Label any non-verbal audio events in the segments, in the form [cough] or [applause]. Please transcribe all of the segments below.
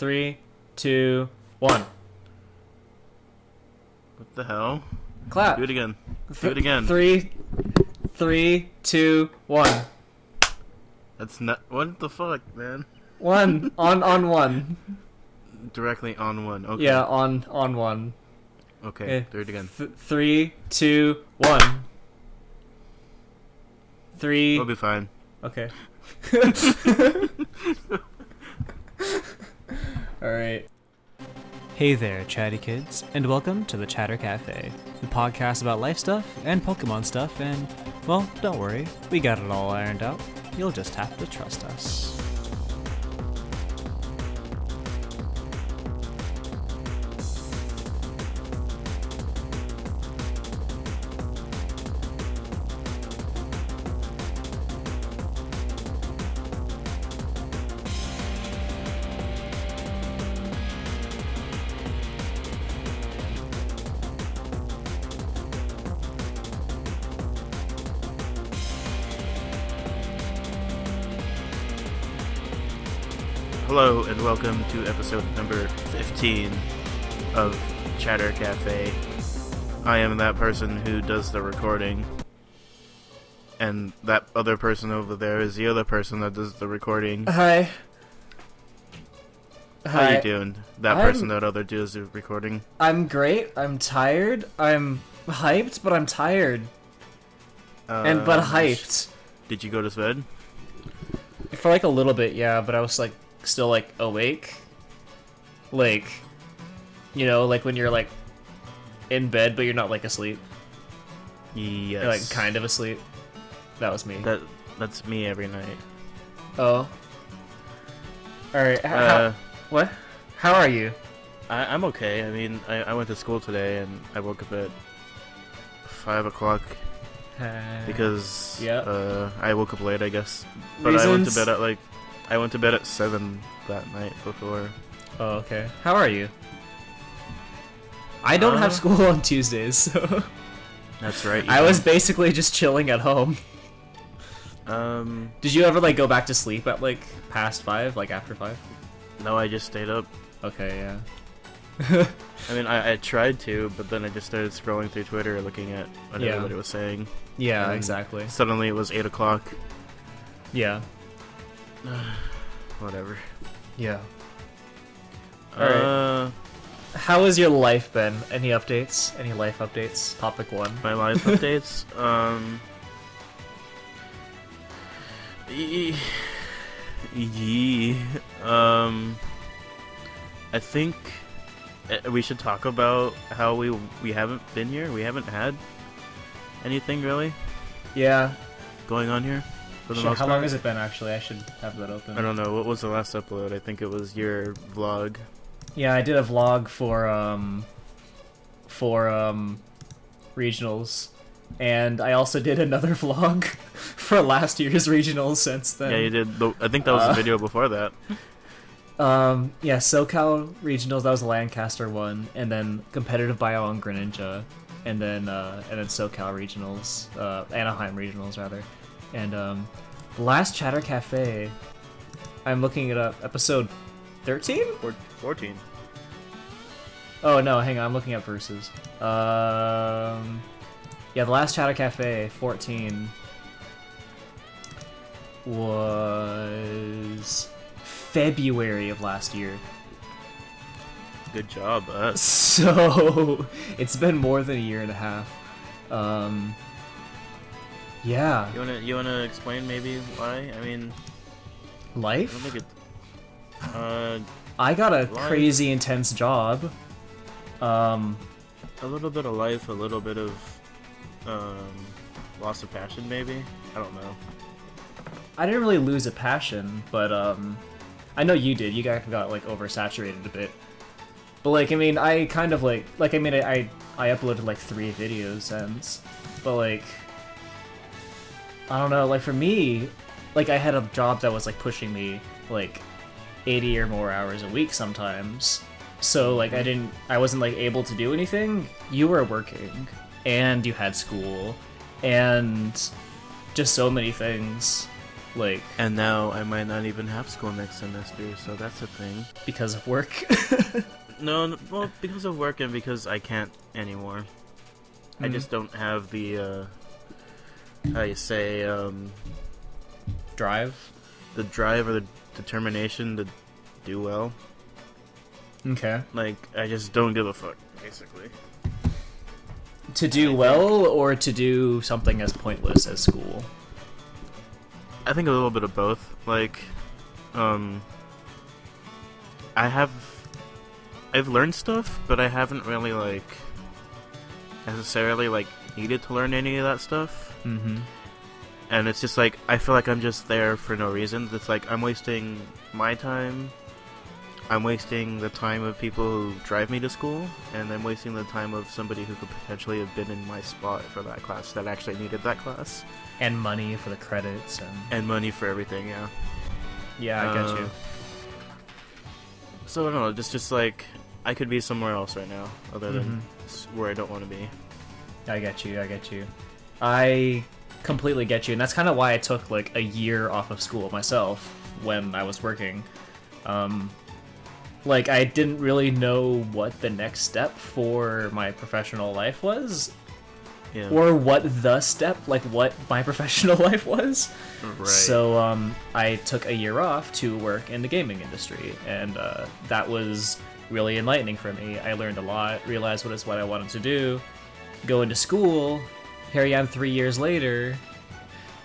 Three, two, one. What the hell? Clap. Do it again. Do it again. Three, three, two, one. That's not. What the fuck, man? One [laughs] on on one. Directly on one. Okay. Yeah, on on one. Okay. Okay. Do it again. Th- three, two, one. Three. We'll be fine. Okay. [laughs] [laughs] All right. Hey there, chatty kids, and welcome to the Chatter Cafe, the podcast about life stuff and Pokemon stuff. And well, don't worry, we got it all ironed out. You'll just have to trust us. Episode number 15 of Chatter Cafe. I am that person who does the recording. And that other person over there is the other person that does the recording. Hi. How you doing? That I'm- person that other does the recording. I'm great. I'm tired. I'm hyped, but I'm tired. and but Um, hyped. Did you go to bed? For like a little bit, yeah, but I was like still like awake. Like you know, like when you're like in bed but you're not like asleep. Yes. You're like kind of asleep. That was me. That that's me every night. oh. Alright, h- Uh, how, what? How are you? I, I'm okay. I mean, I, I went to school today and I woke up at five o'clock [sighs] because Yep. uh, I woke up late, I guess. But I went to bed at like I went to bed at seven that night before. Oh, okay. How are you? I don't have Uh, school on Tuesdays, so That's right. I was basically just chilling at home. Um, Did you ever like go back to sleep at like past five, like after five? no, I just stayed up. Okay, yeah. [laughs] I mean, I, I tried to, but then I just started scrolling through Twitter, looking at what Yeah. everybody was saying. yeah, exactly. Suddenly, it was eight o'clock. Yeah. [sighs] Whatever. Yeah. Alright. Uh, How has your life been? Any updates? Any life updates? Topic one. my life [laughs] updates. Um. Yee. Yee. Um. I think uh, we should talk about how we we haven't been here. We haven't had anything really Yeah. going on here for the Shit, most how part. long has it been actually? I should have that open. I don't know. What was the last upload? I think it was your vlog. Yeah, I did a vlog for um for um regionals. And I also did another [laughs] vlog for last year's regionals since then. yeah, you did. The, I think that was uh, the video before that. [laughs] Um, yeah, SoCal regionals. That was the Lancaster one, and then competitive bio on Greninja, and then uh, and then SoCal regionals, uh, Anaheim regionals rather, and um, the last Chatter Cafe. I'm looking it up. Episode thirteen? 14. Oh no, hang on. I'm looking at verses. Um, yeah, the last Chatter Cafe fourteen was February of last year. Good job, us. [laughs] So it's been more than a year and a half. Um, yeah, You wanna you wanna explain maybe why? I mean, I don't life. think it. Uh, I got a Life. crazy intense job. Um, a little bit of life, a little bit of um, loss of passion, maybe. I don't know. I didn't really lose a passion, but um, I know you did. You guys got like oversaturated a bit. But like, I mean, I kind of like, like, I mean, I I, I uploaded like three videos and, but like, I don't know. Like for me, like I had a job that was like pushing me like 80 or more hours a week sometimes. So like I didn't, I wasn't like able to do anything. You were working, and you had school, and just so many things Like And now I might not even have school next semester, so that's a thing. because of work. [laughs] No, n- well, because of work and because I can't anymore. I Mhm. just don't have the, uh, how you say, um, Drive. the drive or the determination to do well. Okay. Like, I just don't give a fuck, basically. To do well or to do something as pointless as school. I think a little bit of both. Like, um, I have, I've learned stuff, but I haven't really like necessarily like needed to learn any of that stuff. Mm-hmm. And it's just like I feel like I'm just there for no reason. It's like I'm wasting my time. I'm wasting the time of people who drive me to school, and I'm wasting the time of somebody who could potentially have been in my spot for that class that actually needed that class, And money for the credits and and money for everything. Yeah. yeah, I get Uh, you. So I don't know, just just like I could be somewhere else right now, other than Mhm. s- where I don't want to be. I get you. I get you. I completely get you, and that's kind of why I took like a year off of school myself when I was working. Um, like I didn't really know what the next step for my professional life was, Yeah. or what the step, like what my [laughs] professional life was. right. So um, I took a year off to work in the gaming industry, and uh, that was really enlightening for me. I learned a lot, realized what is what I wanted to do, go into school. Here I am three years later,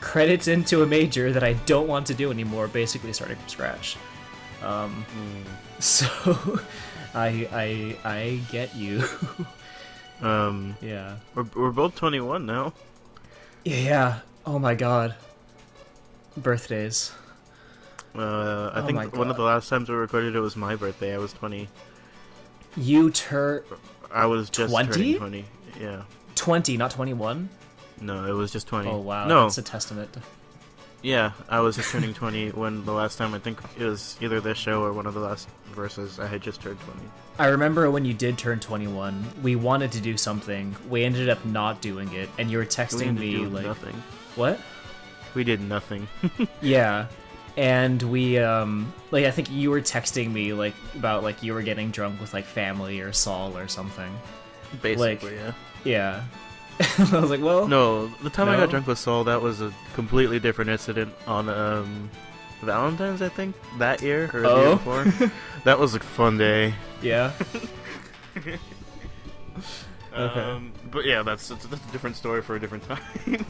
credits into a major that I don't want to do anymore, basically starting from scratch. Um, Mm. [laughs] so I I I get you. [laughs] Um, yeah. we're we're both 21 now. Yeah. Oh my god. Birthdays. Uh, I Oh think one of the last times we recorded it was my birthday. I was 20. You turn I was just 20? turning 20. Yeah. 20, not 21. No, it was just 20. Oh wow, No, that's a testament. yeah, I was just turning 20 [laughs] when the last time I think it was either this show or one of the last verses I had just turned 20. I remember when you did turn 21, we wanted to do something. We ended up not doing it, and you were texting didn't me like, nothing. "What?" We did nothing. [laughs] Yeah. And we um like I think you were texting me like about like you were getting drunk with like family or Saul or something. Basically, yeah. Yeah. [laughs] I was like, "Well, No, the time I got drunk with Saul, that was a completely different incident on um Valentine's, I think, that year or the year Oh. before. [laughs] that was a fun day. yeah." [laughs] Okay. Um, but yeah, that's, that's that's a different story for a different time.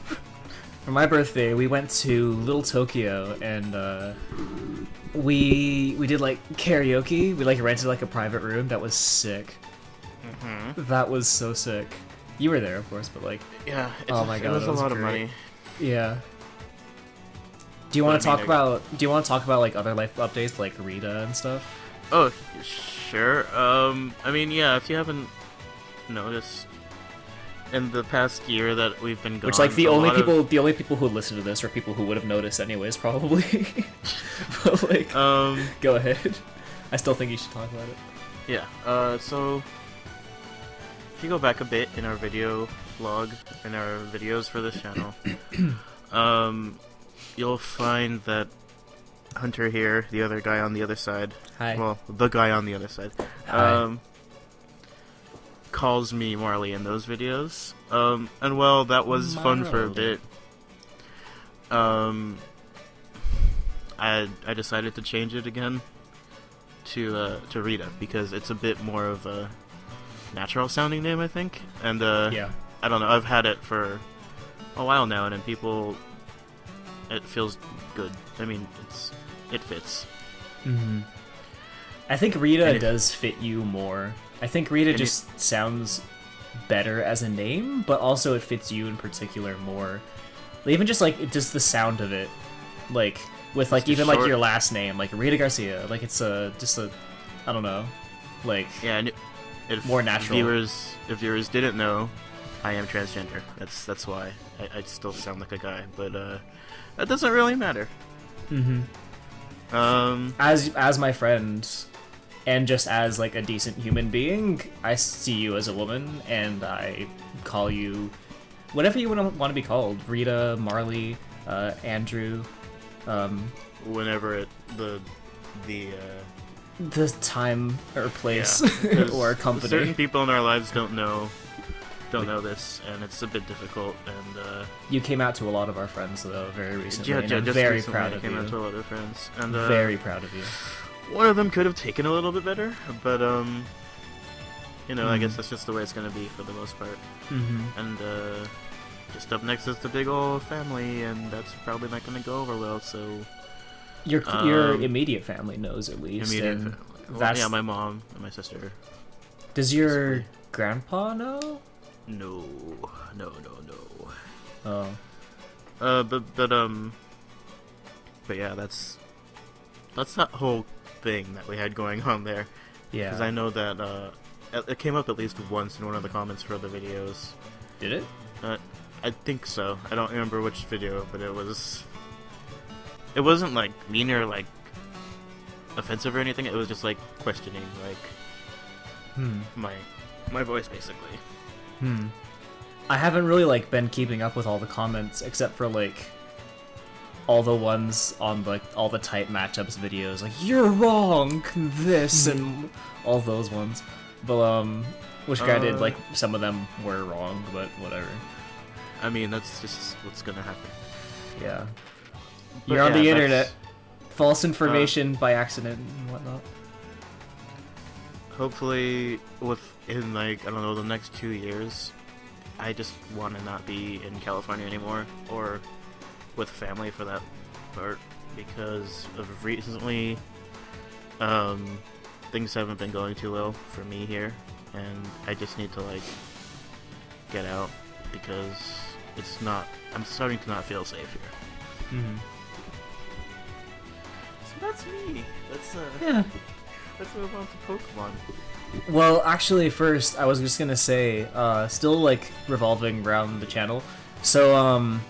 For my birthday, we went to Little Tokyo and uh, we we did like karaoke. We like rented like a private room. That was sick. mm-hmm. That was so sick. You were there, of course, but like, Yeah. It's, Oh my god, it was a was lot of money. yeah. Do you want to talk I- about? Do you want to talk about like other life updates, like Rita and stuff? Oh, sure. Um, I mean, yeah. If you haven't noticed, in the past year that we've been gone, Which like the only lot of- people, the only people who listen to this are people who would have noticed anyways, probably. [laughs] but like, Um. go ahead. I still think you should talk about it. Yeah. Uh. So, if you go back a bit in our video log, in our videos for this channel, [coughs] um, you'll find that Hunter here, the other guy on the other side, Hi. well, the guy on the other side, Hi. um, calls me Marley in those videos. Um, and well, that was fun for a Marley. bit. Um, I I decided to change it again to uh, to Rita because it's a bit more of a natural sounding name, I think. And uh, yeah. I don't know. I've had it for a while now, and then people, it feels good. I mean, it's it fits. hmm I think Rita And does fit you more. I think Rita just sounds better as a name, but also it fits you in particular more. Even just like just the sound of it, like with like even like your last name, like Rita Garcia, like it's a just a, I don't know, like Yeah, and if More natural. Viewers, if viewers didn't know, I am transgender. That's that's why I, I still sound like a guy, but uh, that doesn't really matter. hmm Um, as as my friend, and just as like a decent human being, I see you as a woman, and I call you whatever you want to want to be called. Rita, Marley, uh, Andrew, Um, whenever it the the uh, the time or place yeah, [laughs] or company. Certain people in our lives don't know don't know this, and it's a bit difficult. And uh, You came out to a lot of our friends though very recently. yeah, and yeah, I'm just very proud I of came you. out to a lot of friends, and uh, very proud of you. one of them could have taken a little bit better, but um, you know, I Mhm. guess that's just the way it's gonna be for the most part. Mm-hmm. And uh, just up next is the big old family, and that's probably not gonna go over well. So Your your Um, immediate family knows at least. immediate, and fa- well, that's- yeah, my mom and my sister. does your basically. grandpa know? No, no, no, no. Oh, Uh, but but um, but yeah, that's that's that whole thing that we had going on there. yeah. Because I know that uh, it it came up at least once in one of the comments for the videos. Did it? Uh, I think so. I don't remember which video, but it was. It wasn't like mean or like offensive or anything. It was just like questioning like Hmm. my my voice basically. Hmm. I haven't really like been keeping up with all the comments except for like all the ones on like all the type matchups videos like you're wrong this and all those ones. But um which granted Uh, like some of them were wrong, but whatever. I mean, that's just what's gonna happen. Yeah. You're on yeah, the that's- internet. False information by accident and whatnot. Hopefully, within like I don't know the next two years, I just want to not be in California anymore, or with family for that part, because of recently, um, things haven't been going too well for me here, and I just need to like get out because it's not. I'm starting to not feel safe here. Mm-hmm. So that's me. Let's uh, Yeah. [laughs] let's move on to Pokemon. Well, actually, first I was just gonna say, uh, still like revolving around the channel. So, um,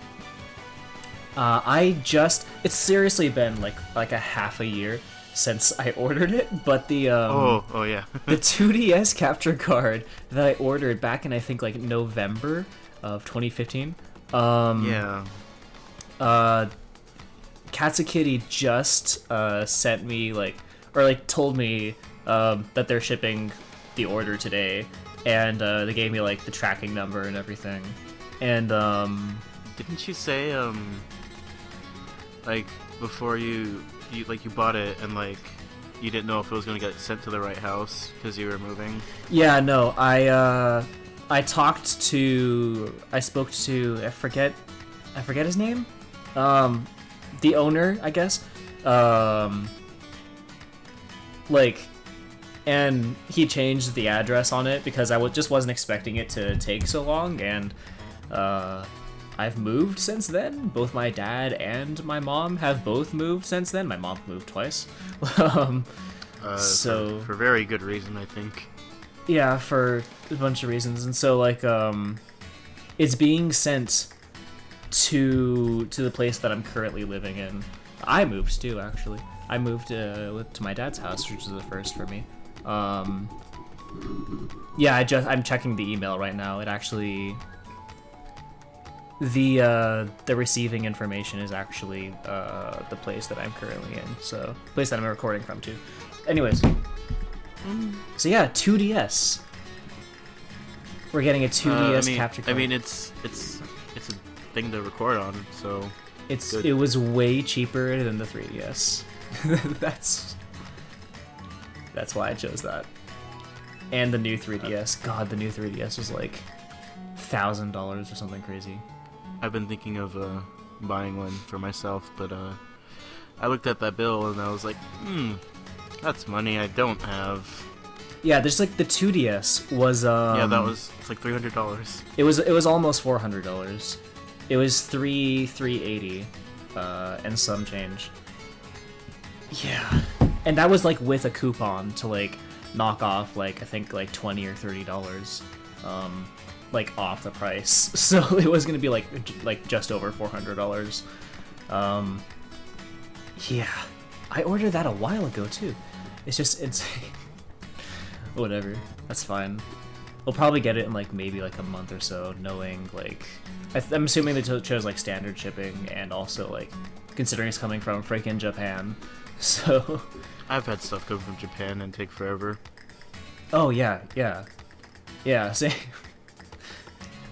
uh, I just it's seriously been like like a half a year since I [laughs] ordered it, but the um, oh, oh yeah. the [laughs] 2DS capture card that I ordered back in I think like November of 2015. Um, yeah. uh Katsukity just uh sent me like or like told me um that they're shipping the order today and uh they gave me like the tracking number and everything. And um Didn't you say um like before you you like you bought it and like you didn't know if it was going to get sent to the right house because you were moving? yeah, no, I uh I talked to I spoke to I forget I forget his name. Um the owner, I guess. Um like and he changed the address on it because I w- just wasn't expecting it to take so long and uh I've moved since then. Both my dad and my mom have both moved since then. My mom moved twice. [laughs] um Uh, So- for, for very good reason, I think. yeah for a bunch of reasons and so like um it's being sent to to the place that i'm currently living in. I moved too actually. I moved uh, to my dad's house which is the first for me. Um yeah i just i'm checking the email right now. It actually the uh the receiving information is actually uh the place that i'm currently in. So place that i'm recording from too. Anyways. So yeah, 2DS. We're getting a 2DS Uh, I mean, capture I mean, it's it's it's a thing to record on, so it's good. it was way cheaper than the 3DS. [laughs] that's that's why I chose that. And the new 3DS. God, the new 3DS was like thousand dollars or something crazy. I've been thinking of uh, buying one for myself, but uh, I looked at that bill and I was like, hmm, that's money I don't have. Yeah, there's like the 2DS was um yeah, that was it's like three hundred dollars. It was it was almost four hundred dollars. It was three three eighty, uh, and some change. Yeah, and that was like with a coupon to like knock off like I think like twenty or thirty dollars, um, like off the price. [laughs] So it was gonna be like like just over four hundred dollars. Um, yeah, I ordered that a while ago too. It's just insane. [laughs] Whatever, that's fine. We'll probably get it in like maybe like a month or so, knowing like I'm assuming they cho- chose like standard shipping and also like considering it's coming from freaking Japan. [laughs] So, I've had stuff come from Japan and take forever. oh yeah, yeah, yeah. [laughs] Same.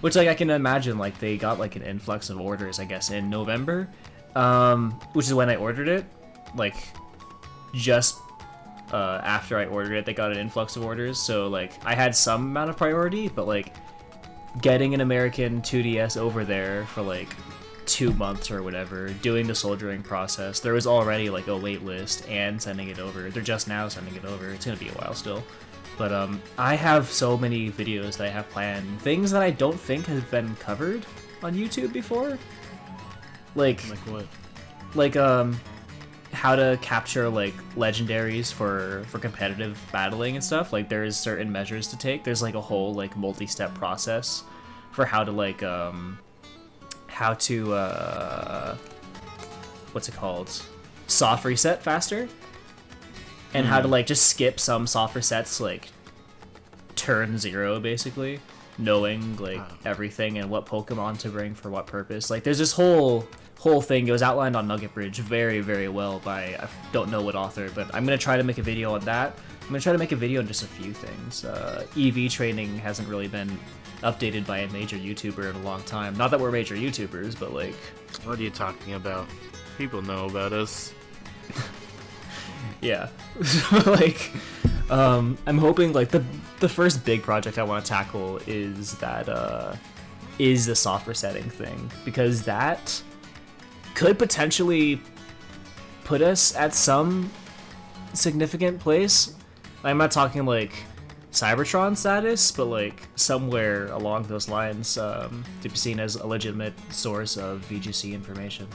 Which like I can imagine like they got like an influx of orders I guess in November, um, which is when I ordered it. Like just uh, after I ordered it, they got an influx of orders. So like I had some amount of priority, but like getting an American 2DS over there for like two months or whatever, doing the soldering process, there was already like a wait list and sending it over. They're just now sending it over. It's gonna be a while still. But um, I have so many videos that I have planned, things that I don't think have been covered on YouTube before. Like, Like what? like um, how to capture like legendaries for for competitive battling and stuff. Like, there's certain measures to take. There's like a whole like multi-step process for how to like um, how to uh, what's it called? Soft reset faster and how to like just skip some soft resets like turn zero basically knowing like Wow. everything and what pokemon to bring for what purpose like there's this whole whole thing it was outlined on nugget bridge very very well by i don't know what author but i'm gonna try to make a video on that i'm gonna try to make a video on just a few things uh, ev training hasn't really been updated by a major youtuber in a long time not that we're major youtubers but like What are you talking about? People know about us. [laughs] yeah [laughs] like um i'm hoping like the the first big project i want to tackle is that uh is the soft resetting thing because that could potentially put us at some significant place i'm not talking like cybertron status but like somewhere along those lines um to be seen as a legitimate source of vgc information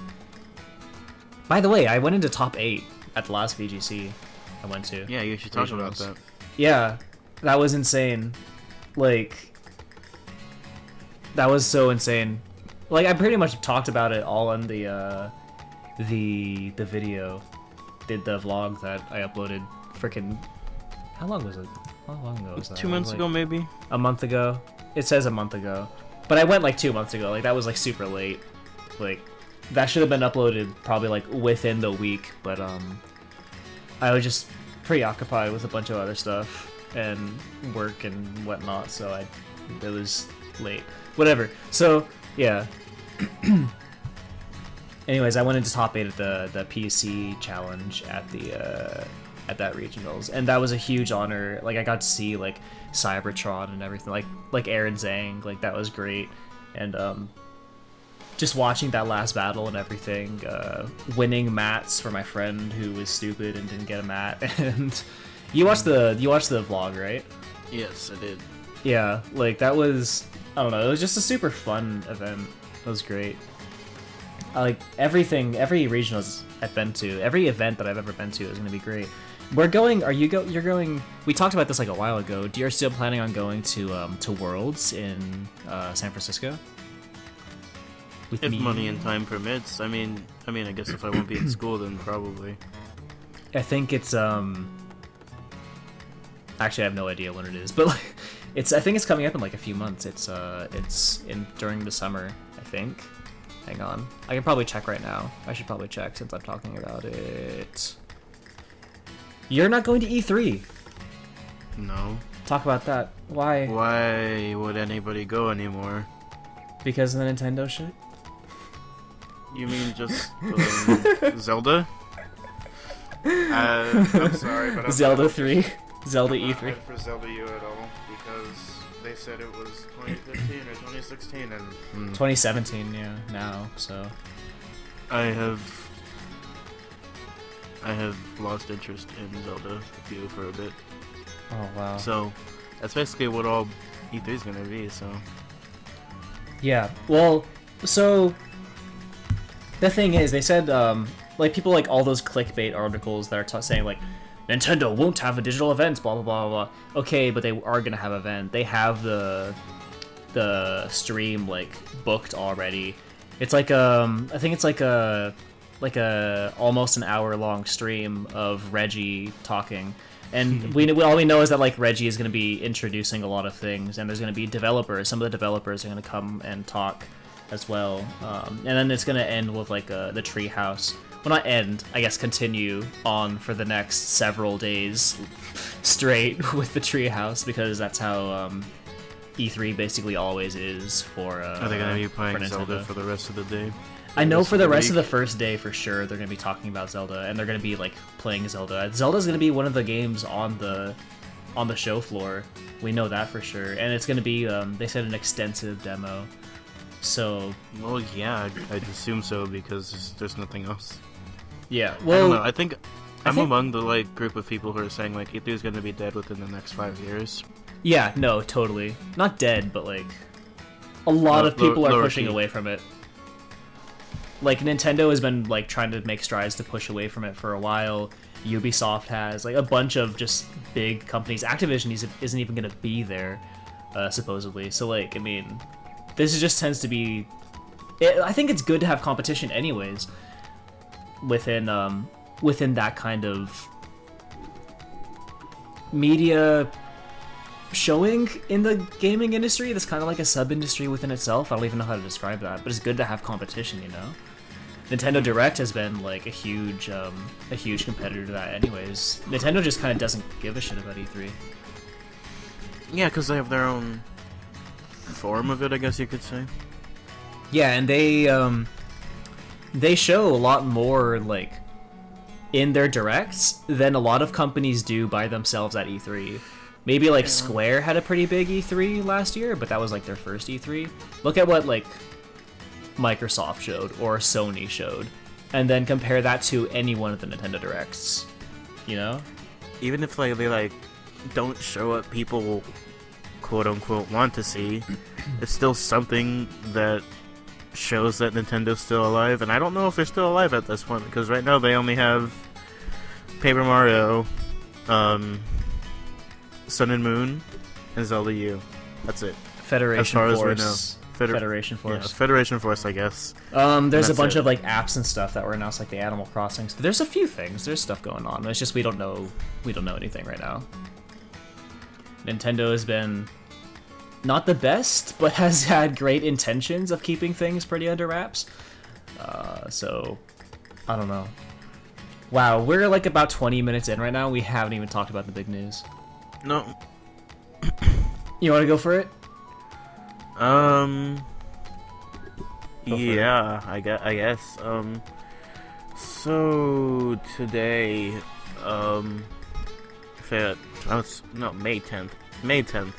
by the way i went into top 8 at the last vgc i went to Yeah, you should talk about that. yeah, that was insane. Like, that was so insane. Like, I pretty much talked about it all in the uh, the the video, did the vlog that I uploaded. Freaking, how long was it? How long ago was that? Two months like, ago, maybe. A month ago. It says a month ago, but I went like two months ago. Like that was like super late. Like that should have been uploaded probably like within the week, but um, I was just preoccupied with a bunch of other stuff and work and whatnot, so I it was late. Whatever. So yeah. [clears throat] Anyways, I went into top eight at the the PC challenge at the uh, at that regionals, and that was a huge honor. Like I got to see like Cybertron and everything, like like Aaron Zheng, like that was great, and um, just watching that last battle and everything, uh, winning mats for my friend who was stupid and didn't get a mat, [laughs] and you watched the you watched the vlog, right? Yes, I did. Yeah, like that was I don't know, it was just a super fun event. It was great. I like everything, every regionals I've been to, every event that I've ever been to is gonna be great. We're going. Are you go? You're going. We talked about this like a while ago. Do you still planning on going to um, to Worlds in uh, San Francisco? With If me? money and time permits. I mean, I mean, I guess if I won't be in school, then probably. I think it's um. Actually, I have no idea when it is, but like, [laughs] it's. I think it's coming up in like a few months. It's uh, it's in during the summer. I think. Hang on, I can probably check right now. I should probably check since I'm talking about it. You're not going to E3. No. Talk about that. Why? Why would anybody go anymore? Because of the Nintendo shit. You mean just um, [laughs] Zelda? [laughs] Uh, I'm sorry, but I'm Zelda not, 3. Zelda I'm not E3. for Zelda U at all because they said it was 2015 or 2016, and mm, 2017, yeah, now, so. I have I have lost interest in Zelda U for a bit. Oh, wow. So that's basically what all E3 is gonna be. So Yeah. Well, so the thing is, they said um, like people like all those clickbait articles that are t- saying like Nintendo won't have a digital event, blah blah blah blah. Okay, but they are gonna have an event. They have the the stream like booked already. It's like um, I think it's like a like a almost an hour long stream of Reggie talking. And [laughs] we, we all we know is that like Reggie is going to be introducing a lot of things, and there's going to be developers. Some of the developers are going to come and talk as well. Um, and then it's gonna end with like uh, the tree Well, not end. I guess continue on for the next several days straight [laughs] with the tree house because that's how um, E3 basically always is for. Uh, Are they gonna be for playing Zelda for the rest of the day? I know for the rest of the first day for sure they're gonna be talking about Zelda and they're gonna be like playing Zelda. Zelda's gonna be one of the games on the on the show floor. We know that for sure, and it's gonna be um, they said an extensive demo. So Well, yeah, I'd, I'd assume so because there's, there's nothing else. Yeah, I well, don't know. I think I'm think- among the like group of people who are saying like E3 is going to be dead within the next five years. yeah, no, totally not dead, but like a lot Low- of people are lower pushing key. away from it. Like Nintendo has been like trying to make strides to push away from it for a while. Ubisoft has like a bunch of just big companies. Activision isn't- isn't even going to be there, uh, supposedly. So like, I mean, this just tends to be. It, I think it's good to have competition, anyways. Within um within that kind of media showing in the gaming industry that's kind of like a sub industry within itself. I don't even know how to describe that, but it's good to have competition, you know. Nintendo Direct has been like a huge, um, a huge competitor to that. Anyways, Nintendo just kind of doesn't give a shit about E E3. Yeah, because they have their own form of it, I guess you could say. Yeah, and they um, they show a lot more like in their directs than a lot of companies do by themselves at E3. Maybe like Square had a pretty big E3 last year, but that was like their first E3. Look at what like Microsoft showed or Sony showed, and then compare that to any one of the Nintendo Directs. You know? Even if like they like don't show what people quote unquote want to see, it's still something that shows that Nintendo's still alive. And I don't know if they're still alive at this point because right now they only have Paper Mario, um, Sun and Moon, and Zelda U. That's it. Federation as far as we Force. Feder- Federation Yeah, Federation Force, I guess. Um, there's a bunch it. of like apps and stuff that were announced, like the Animal Crossing. There's a few things. There's stuff going on. It's just we don't know. We don't know anything right now. Nintendo has been not the best, but has [laughs] had great intentions of keeping things pretty under wraps. Uh, so I don't know. Wow, we're like about 20 minutes in right now. We haven't even talked about the big news. No, [clears throat] You want to go for it? Um. Go yeah, I guess. I guess. Um. So today, um, oh, it's- no May tenth, May tenth,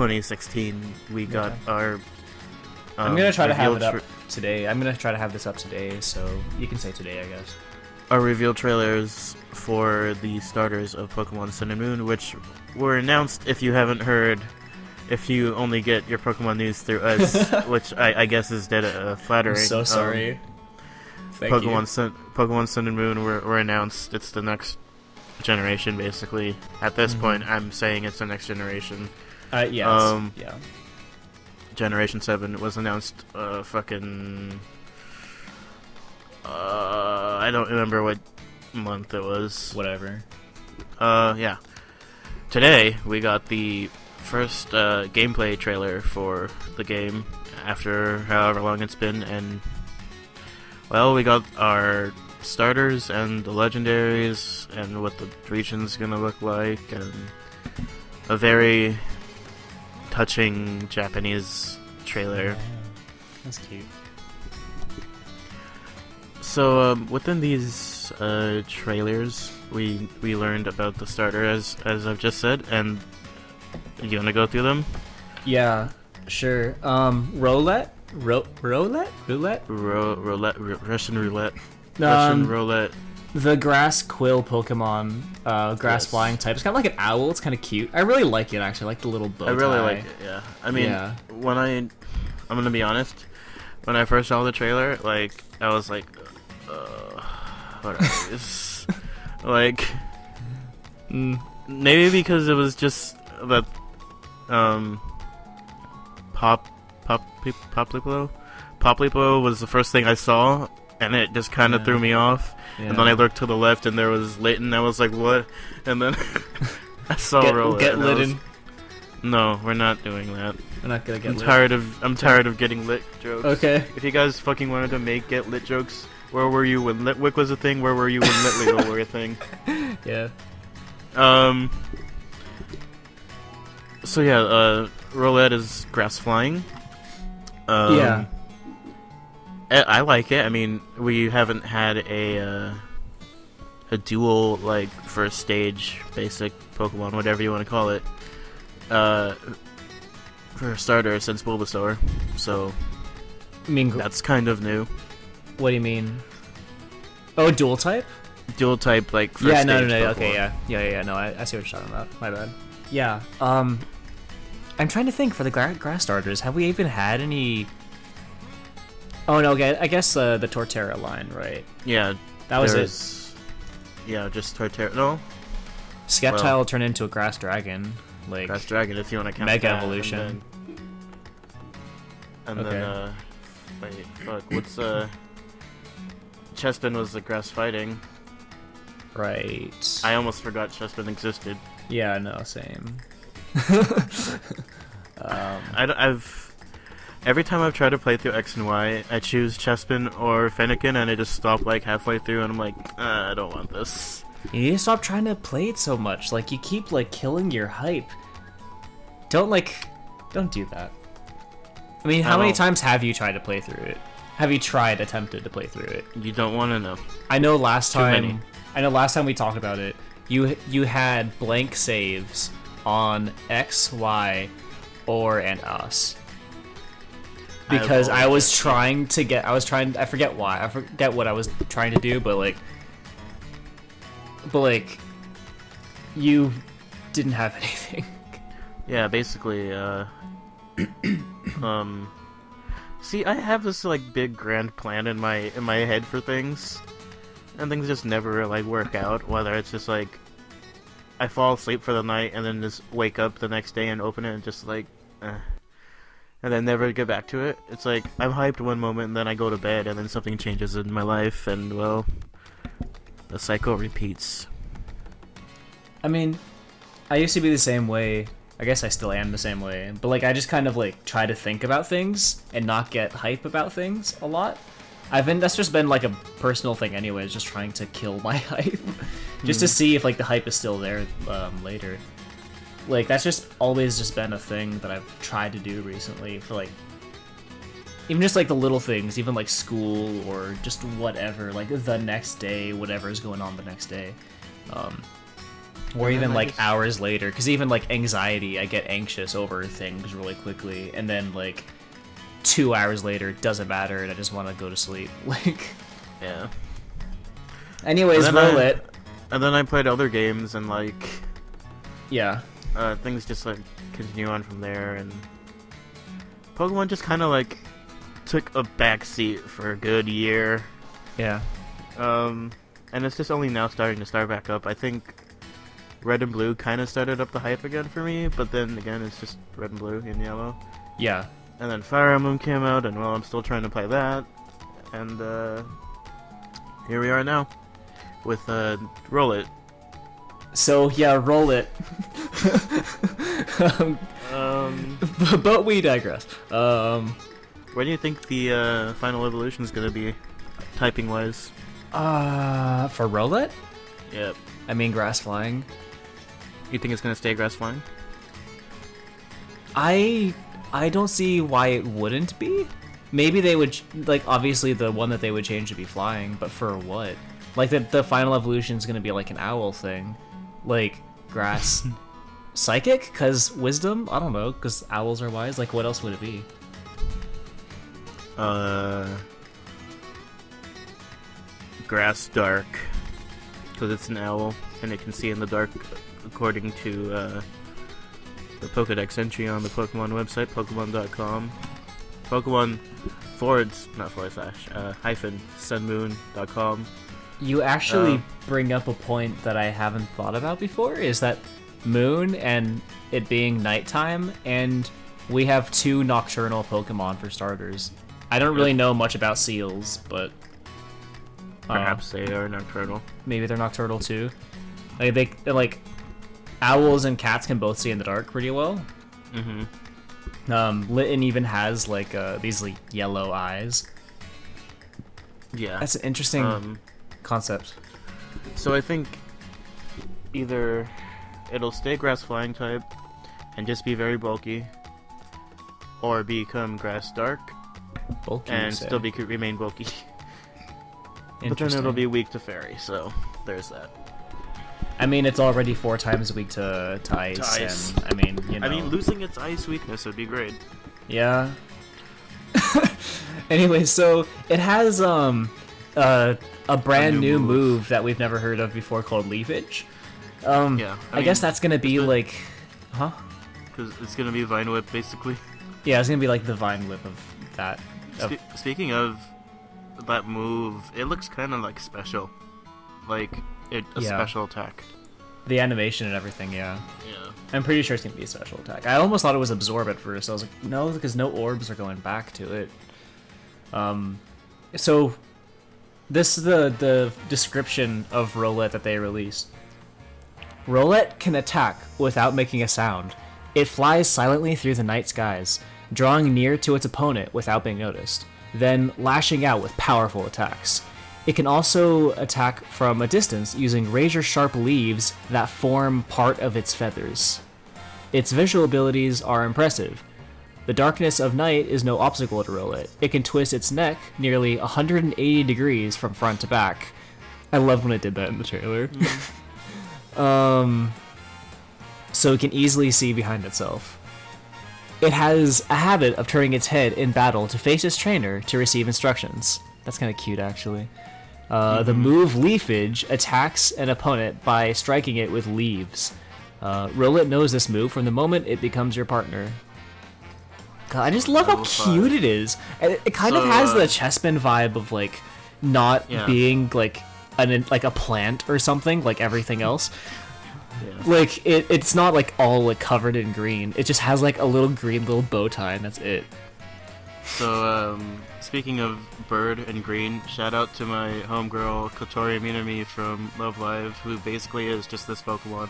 twenty sixteen. We got 10th. our. Um, I'm gonna try to have it up today. I'm gonna try to have this up today, so you can say today, I guess. our reveal trailers for the starters of Pokemon Sun and Moon, which were announced. If you haven't heard, if you only get your Pokemon news through us, [laughs] which I, I guess is dead uh, flattering. I'm so um, sorry. Thank Pokemon you. Sun, Pokemon Sun and Moon were, were announced. It's the next generation, basically. At this Mhm. point, I'm saying it's the next generation. Uh, yeah, um, yeah. Generation Seven was announced. Uh, fucking. Uh, I don't remember what month it was. Whatever. Uh, yeah. Today we got the first uh, gameplay trailer for the game after however long it's been, and well, we got our starters and the legendaries and what the region's gonna look like, and a very touching Japanese trailer. That's cute. So um, within these uh, trailers, we we learned about the starter as as I've just said, and you want to go through them? Yeah, sure. Um, roulette, Ro- roulette, roulette. Ro- roulette, r- Russian roulette, Russian Um, roulette. The grass quill Pokemon, uh, grass Yes. flying type. It's kind of like an owl. It's kind of cute. I really like it actually. I like the little bow I really tie. like it. Yeah, I mean, Yeah. when I, I'm gonna be honest, when I first saw the trailer, like I was like, uh, what are [laughs] like, Mm, maybe because it was just that, um, pop, pop, pop Liplo, pop was the first thing I saw, and it just kind of Yeah. threw me off. yeah. And then I looked to the left, and there was Litten. And I was like, "What?" And then [laughs] I saw get, Rolla. get I was- No, we're not doing that. We're not gonna get I'm lit. tired of I'm tired of getting lit jokes. Okay. If you guys fucking wanted to make get lit jokes, where were you when Litwick was a thing? Where were you when Litleo were a thing? [laughs] Yeah. Um. So yeah, uh, Rowlet is grass flying. Um, Yeah. I, I like it. I mean, we haven't had a uh, a dual like first stage basic Pokemon, whatever you want to call it, uh, for a starter since Bulbasaur. So I mean, that's kind of new. what do you mean? Oh, dual type? Dual type like first yeah, no, no, stage no. Pokemon. Okay, yeah, yeah, yeah. No, I, I see what you're talking about. My bad. Yeah. Um, I'm trying to think for the gra- grass starters. Have we even had any? Oh no, okay. I guess uh, the Torterra line, right? Yeah, That was it. Yeah, just Torterra. No, Sceptile well- turned into a grass dragon. Like, Grass Dragon if you want to count Mega that, and Evolution. then- And Okay. then, uh, wait, fuck, what's uh, Chespin was the grass fighting. right? I almost forgot Chespin existed. Yeah, no, same. um, [laughs] I, I, have every time I've tried to play through X and Y, I choose Chespin or Fennekin, and I just stop like halfway through, and I'm like, uh, I don't want this. you need to stop trying to play it so much. Like, you keep like killing your hype. Don't like, don't do that. I mean, how I many times have you tried to play through it? Have you tried, attempted to play through it? You don't want to know. I know last Too time. many. I know last time we talked about it. You you had blank saves on X, Y, or and us. I Because all I was trying to get. I was trying. I forget why. I forget what I was trying to do. But like. But like. You didn't have [laughs] anything. Yeah, basically, uh, [coughs] um, see, I have this like big grand plan in my in my head for things, and things just never like work out. Whether it's just like I fall asleep for the night and then just wake up the next day and open it and just like, eh, and then never get back to it. It's like I'm hyped one moment and then I go to bed and then something changes in my life and well, the cycle repeats. I mean, I used to be the same way. I guess I still am the same way. But like I just kind of like try to think about things and not get hype about things a lot. I've been that's just been like a personal thing anyways, just trying to kill [laughs] my hype. just to see if like the hype is still there um, later. Like that's just always just been a thing that I've tried to do recently for like even just like the little things, even like school or just whatever, like the next day, whatever is going on the next day. Um, or even like just- hours later because even like anxiety i get anxious over things really quickly and then like two hours later it doesn't matter and i just want to go to sleep [laughs] like Yeah. anyways then I- roll it And then I played other games and like yeah uh, things just like continue on from there and Pokemon just kind of like took a backseat for a good year. yeah Um, and it's just only now starting to start back up. I think Red and Blue kind of started up the hype again for me, but then again it's just Red and Blue and Yellow. yeah And then Fire Emblem came out, and well, I'm still trying to play that. And uh, here we are now with uh, Rowlet. So yeah Rowlet [laughs] um, Um, [laughs] but we digress um where do you think the uh, final evolution is going to be, typing wise? uh for Rowlet Yep. i mean grass flying You think it's going to stay grass flying? I I don't see why it wouldn't be. Maybe they would like obviously the one that they would change would be flying, but for what? Like the the final evolution is gonna be like an owl thing, like grass, [laughs] psychic, cause wisdom. I don't know, cause owls are wise. Like what else would it be? Uh, grass dark, because it's an owl and it can see in the dark, according to uh, the Pokedex entry on the Pokemon website, Pokemon.com. Pokemon forwards, not forward slash, uh, hyphen sunmoon.com. You actually Um, bring up a point that I haven't thought about before. Is that moon and it being nighttime, and we have two nocturnal Pokemon for starters. I don't really know much about seals, but uh, Perhaps they are nocturnal. maybe they're nocturnal too. Like they like owls and cats can both see in the dark pretty well. Mm-hmm. Um, Litten even has like uh, these like yellow eyes. Yeah. That's an interesting um, concept. so I think either it'll stay grass flying type and just be very bulky, or become grass dark Bulky, and still be remain bulky. [laughs] but then it'll be weak to fairy. So there's that. I mean, it's already four times a week to, to ice, To ice. and I mean, you know. I mean, losing its ice weakness would be great. Yeah. [laughs] anyway, so it has um uh, a brand new new move. move. that we've never heard of before called Leafage. Um, Yeah, I, I guess that's gonna be like, huh? Because it's gonna be Vine Whip basically. Yeah, it's gonna be like the vine whip of that. Of, Spe- speaking of that move, it looks kind of like special, like it a Yeah. special attack. the animation and everything. Yeah, Yeah. I'm pretty sure it's gonna be a special attack. I almost thought it was absorb at first. I was like, no, because no orbs are going back to it. Um, so this is the the description of Rowlet that they released. Rowlet can attack without making a sound. It flies silently through the night skies, drawing near to its opponent without being noticed, then lashing out with powerful attacks. It can also attack from a distance using razor sharp leaves that form part of its feathers. Its visual abilities are impressive. The darkness of night is no obstacle to Rowlet. It can twist its neck nearly 180 degrees from front to back. I love when it did that in the trailer. [laughs] um, so it can easily see behind itself. It has a habit of turning its head in battle to face its trainer to receive instructions. That's kind of cute, actually. Uh, The move Leafage attacks an opponent by striking it with leaves. Uh, Rowlet knows this move from the moment it becomes your partner. God, I just love how cute it is. It, it kind of has uh, the Chespin vibe of like not Yeah. being like an like a plant or something like everything else. Yeah. Like it, it's not like all like covered in green. It just has like a little green little bow tie, and that's it. So, um, speaking of bird and green, shout out to my homegirl Kotori Minami from Love Live, who basically is just this Pokemon.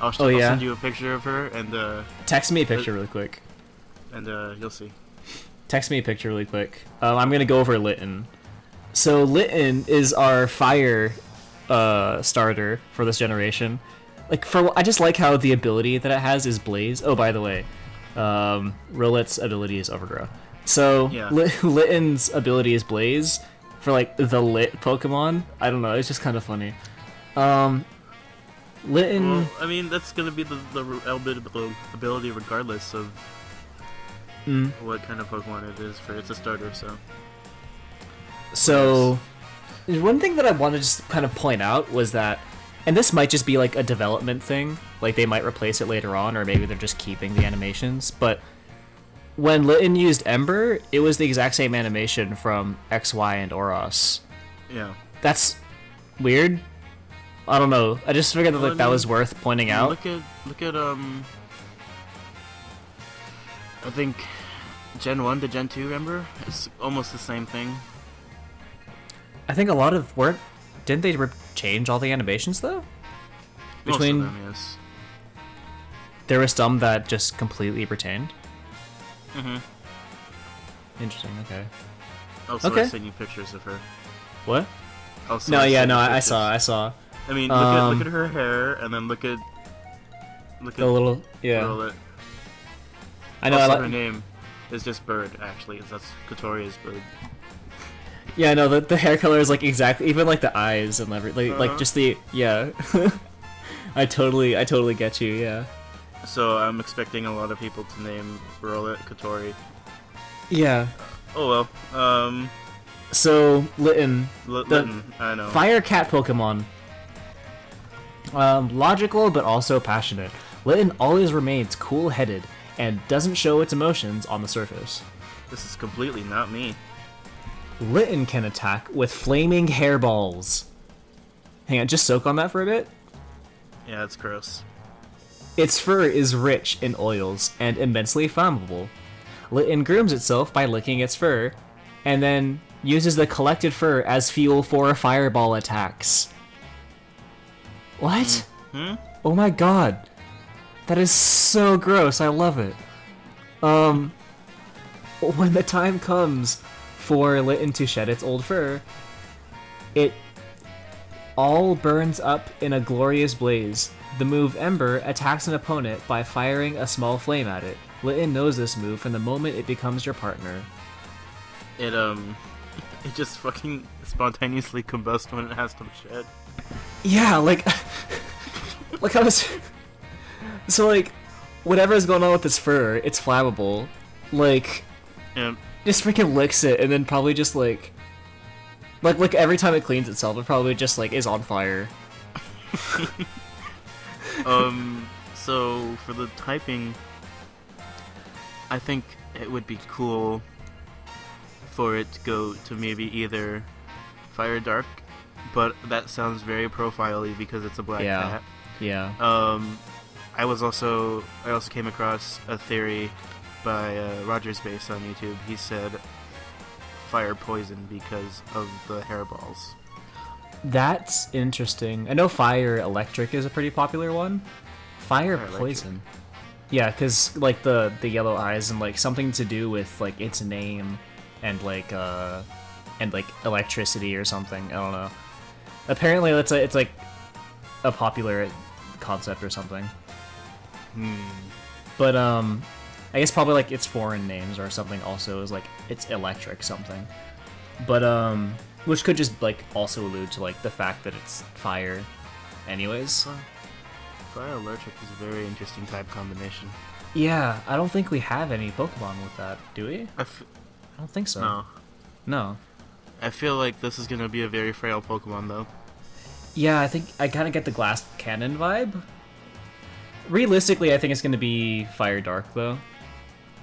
I'll, Oh, I'll yeah? send you a picture of her, and uh, Text me a picture really quick. And uh, you'll see. Text me a picture really quick. Um, I'm gonna go over Litten. So Litten is our fire uh, starter for this generation. Like for I just like how the ability that it has is Blaze. Oh, by the way, um, Rowlet's ability is Overgrow. So Yeah. Li- [laughs] Litten's ability is Blaze for like the lit Pokemon. I don't know. It's just kind of funny. Um, Litten. Well, I mean, that's gonna be the, the ability regardless of Mm. what kind of Pokemon it is. For it's a starter, so So, one thing that I want to just kind of point out was that, and this might just be like a development thing, like they might replace it later on, or maybe they're just keeping the animations, but when Litten used Ember, it was the exact same animation from XY and ORAS. yeah. That's weird. I don't know. I just figured that Well, like, I that was worth pointing out. Look at look at um. I think Gen one to Gen two. Remember, it's almost the same thing. I think a lot of weren't didn't they re- change all the animations though? Between Most of them, yes. there was some that just completely retained. Mm-hmm. Interesting. Okay. Also, Okay. I sent you pictures of her. What? Also, no, I yeah, no, you I, I saw, I saw I mean, look at Um, look at her hair, and then look at look at. the little, yeah. Rowlet. I know. I also, like, her name is just Bird. Actually, that's Kotoria's Bird. Yeah, no, the, the hair color is like exactly, even like the eyes and everything, like, like Uh-huh. just the yeah. [laughs] I totally, I totally get you. Yeah. So I'm expecting a lot of people to name Rowlet Kotori. Yeah. Oh well. Um, So Litten, L- Litten, I know. fire cat Pokemon. Um, logical but also passionate. Litten always remains cool-headed and doesn't show its emotions on the surface. This is completely not me. Litten can attack with flaming hairballs. Hang on, just soak on that for a bit. Yeah, it's gross. Its fur is rich in oils and immensely flammable. Litten grooms itself by licking its fur, and then uses the collected fur as fuel for fireball attacks. What? Hmm? Oh my god. That is so gross. I love it. Um, when the time comes for Litten to shed its old fur, it all burns up in a glorious blaze. The move Ember attacks an opponent by firing a small flame at it. Litten knows this move from the moment it becomes your partner. It um, [laughs] it just fucking spontaneously combusts when it has to shed. Yeah, like, [laughs] like I was. So like, whatever is going on with this fur, it's flammable. Like, Yeah, just freaking licks it, and then probably just like, like like every time it cleans itself, it probably just like is on fire. [laughs] um, so for the typing, I think it would be cool for it to go to maybe either Fire Dark, but that sounds very profile-y because it's a black Yeah. cat. Yeah. Um, I was also I also came across a theory by uh, Roger Space on YouTube. He said fire poison because of the hairballs. That's interesting. I know fire electric is a pretty popular one. Fire Fire electric. poison. Yeah, cuz like the the yellow eyes and like something to do with like its name and like uh and like electricity or something. I don't know. Apparently it's a, it's like a popular concept or something. Hmm. But um I guess probably like its foreign names or something also is like it's electric something. But um which could just like also allude to like the fact that it's fire anyways. Fire electric is a very interesting type combination. Yeah, I don't think we have any Pokemon with that, do we? I f- I don't think so. no. No. I feel like this is gonna be a very frail Pokemon though. Yeah, I think I kind of get the glass cannon vibe. Realistically, I think it's going to be Fire Dark though.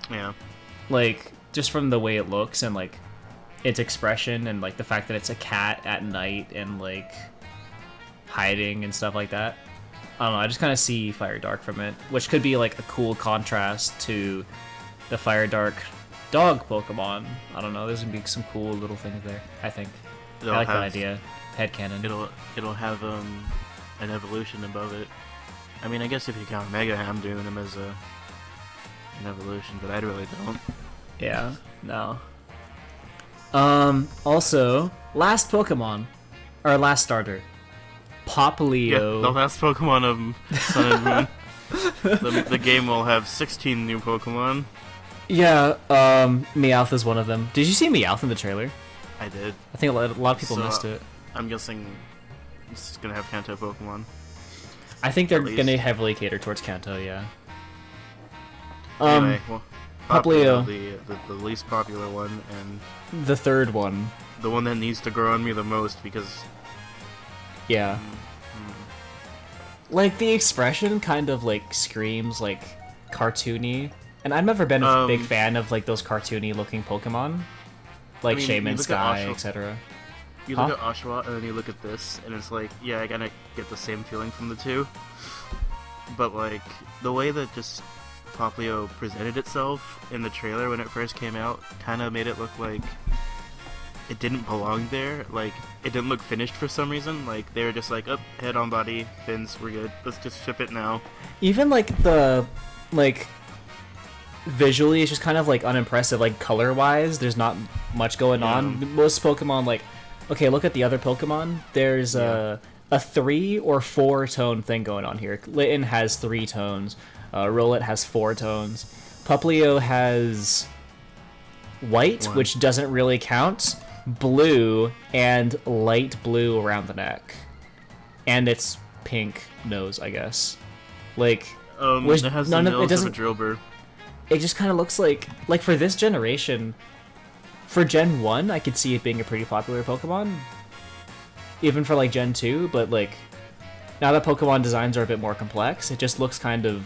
Yeah. like just from the way it looks and like its expression and like the fact that it's a cat at night and like hiding and stuff like that. I don't know. I just kind of see Fire Dark from it, which could be like a cool contrast to the Fire Dark dog Pokemon. I don't know. There's gonna be some cool little things there. I think. It'll I like have, that idea. Headcanon. It'll it'll have um an evolution above it. I mean, I guess if you count Mega Ham doing him as a an evolution, but I really don't. Yeah. No. Um. Also, last Pokemon, or last starter, Yeah, Poplio. the last Pokemon of Sun and Moon. the, the game will have 16 new Pokemon. Yeah, um, Meowth is one of them. Did you see Meowth in the trailer? I did. I think a lot, a lot of people So, missed it. I'm guessing it's gonna have Kanto Pokemon. I think they're gonna heavily cater towards Kanto, yeah. Um, anyway, well, Poplio. the, the the least popular one, and the third one, the one that needs to grow on me the most because yeah. mm, Like the expression kind of like screams like cartoony, and I've never been a Um, big fan of like those cartoony looking Pokemon, like mean, Shaymin Sky, etc. you Huh? look at Oshawott and then you look at this, and it's like, yeah, I gotta get the same feeling from the two. But like the way that just Poplio presented itself in the trailer when it first came out, kind of made it look like it didn't belong there. Like it didn't look finished for some reason. Like they were just like, up, head on body, fins, we're good. Let's just ship it now. Even like the like visually, it's just kind of like unimpressive. Like color wise, there's not much going Yeah. on. Most Pokemon, like okay, look at the other Pokemon. There's a a three or four tone thing going on here. Litten has three tones. Uh, Rowlet has four tones. Poplio has white, One. which doesn't really count. Blue and light blue around the neck, and it's pink nose, I guess. Like Um, Which it has none the of- it nose of, a doesn't- Drillbur. it just kind of looks like like for this generation for gen 1 i could see it being a pretty popular pokemon even for like gen 2 but like now that pokemon designs are a bit more complex it just looks kind of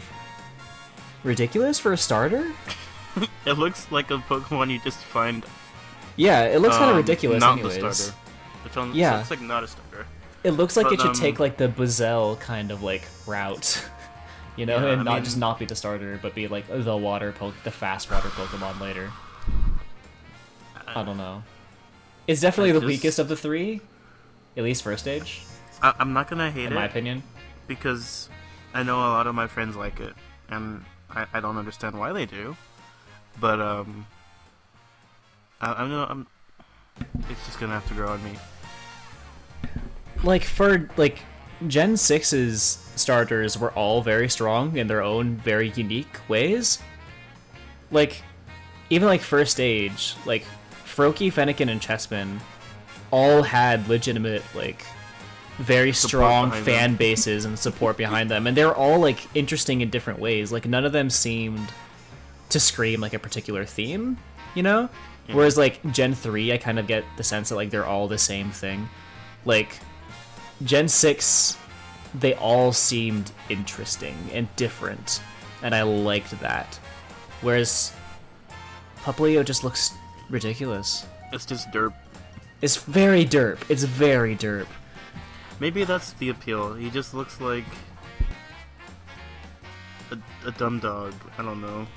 ridiculous for a starter [laughs] It looks like a Pokemon you just find. yeah it looks kind of um, ridiculous Not anyways the starter. It sounds, Yeah. looks like not a starter. it looks like But, it should um, take like the Buizel kind of like route [laughs] you know Yeah, and I not mean- just not be the starter but be like the water po- the fast water pokemon later i don't know it's definitely I the just- weakest of the three at least first stage I, I'm not gonna hate in it In my opinion because I know a lot of my friends like it, and I, I don't understand why they do. but um, I, I'm gonna, I'm. It's just gonna have to grow on me. like for like Gen 6's starters were all very strong in their own very unique ways. Like even like first age, like Froakie, Fennekin, and Chespin all had legitimate like very strong fan them. bases and support behind them and they were all like interesting in different ways. Like none of them seemed to scream like a particular theme you know? Whereas like gen 3 i kind of get the sense that like they're all the same thing. Like gen 6 they all seemed interesting and different and i liked that. Whereas Poplio just looks ridiculous It's just derp. it's very derp it's very derp Maybe that's the appeal. He just looks like a, a dumb dog. I don't know.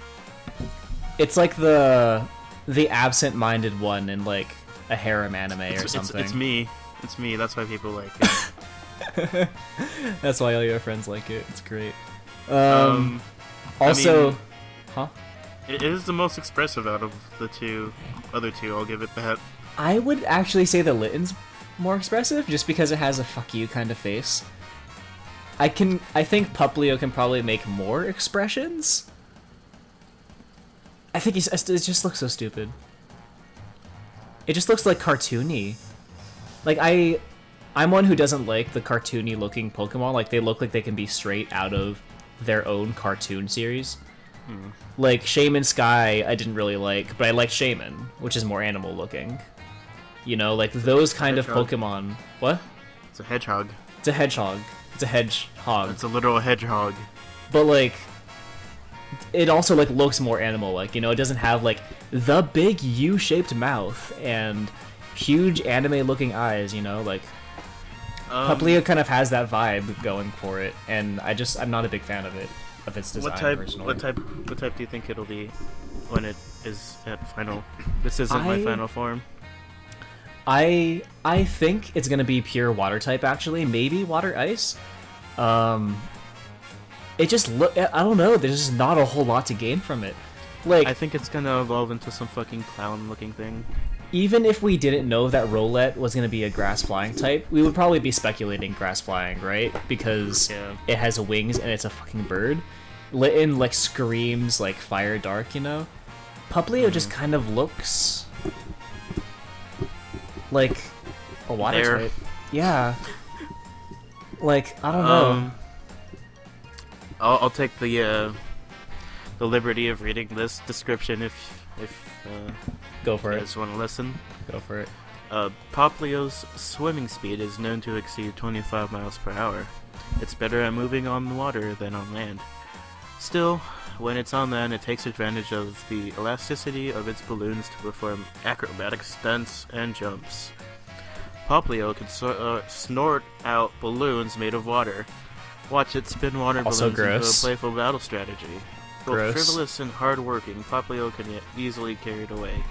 It's like the the absent-minded one in like a harem anime or It's, it's, something. it's me. It's me. That's why people like it. [laughs] That's why all your friends like it. It's great. Um, um, I also, mean- huh? It is the most expressive out of the two other two. I'll give it that. I would actually say the Litten's more expressive, just because it has a "fuck you" kind of face. I can, I think Poplio can probably make more expressions. I think he's, it just looks so stupid. It just looks like cartoony. Like I, I'm one who doesn't like the cartoony looking Pokemon. Like they look like they can be straight out of their own cartoon series. Like Shaymin Sky, I didn't really like, but I like Shaymin, which is more animal looking. You know, like those kind of Pokemon. What? It's a hedgehog. It's a hedgehog. It's a hedgehog. It's a literal hedgehog. but like it also like looks more animal like you know it doesn't have like the big u-shaped mouth and huge anime looking eyes you know like Um, Poplio kind of has that vibe going for it and i just i'm not a big fan of it of its design What type? personally What type? What type do you think it'll be when it is at final? This isn't my final form. I I think it's gonna be pure water type actually, maybe water ice. Um, it just look I don't know. There's just not a whole lot to gain from it. Like I think it's gonna evolve into some fucking clown-looking thing. even if we didn't know that Rowlet was gonna be a grass flying type, we would probably be speculating grass flying, right? Because Yeah. it has wings and it's a fucking bird. Litten like screams like fire dark, you know. Poplio just Mm-hmm. kind of looks like a water There. type. Yeah. Like I don't know. Um, I'll, I'll take the uh, the liberty of reading this description if if uh, Go for you it. guys want to listen. Go for it. Uh, Poplio's swimming speed is known to exceed 25 miles per hour. It's better at moving on the water than on land. Still, when it's on land, it takes advantage of the elasticity of its balloons to perform acrobatic stunts and jumps. Poplio can so- uh, snort out balloons made of water. Watch it spin water Also balloons gross. into a playful battle strategy. Both Gross. frivolous and hardworking, Poplio can get easily carried away,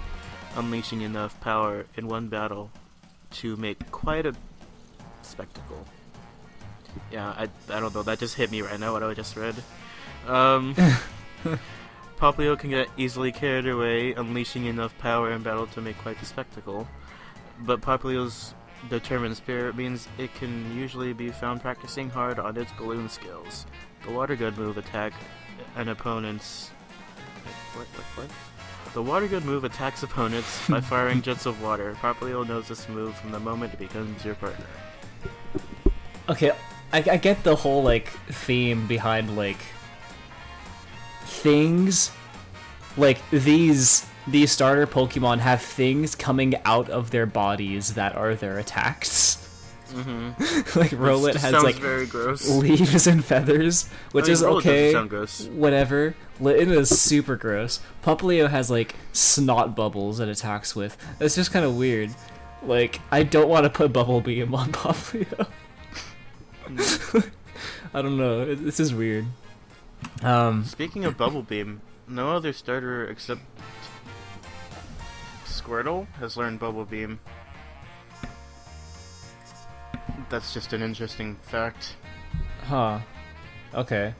unleashing enough power in one battle to make quite a spectacle. Yeah, I, I don't know. That just hit me right now. What I just read. Um, [laughs] Poplio can get easily carried away, unleashing enough power in battle to make quite the spectacle. But Poplio's determined spirit means it can usually be found practicing hard on its balloon skills. The water gun move attack an opponent's. What, what, what? The water gun move attacks opponents [laughs] by firing jets of water. Poplio knows this move from the moment it becomes your partner. Okay, I, I get the whole like theme behind like things like these these starter Pokemon have things coming out of their bodies that are their attacks. Mm-hmm. [laughs] like Rowlet has like very gross. leaves and feathers, which I mean, is okay. Whatever. Litten is super gross. Poplio has like snot bubbles it attacks with. It's just kind of weird. Like I don't want to put Bubble Beam on [laughs] Poplio. [laughs] I don't know. This is weird. Um, Speaking of Bubble Beam, no other starter except Squirtle has learned Bubble Beam. That's just an interesting fact. huh. Okay.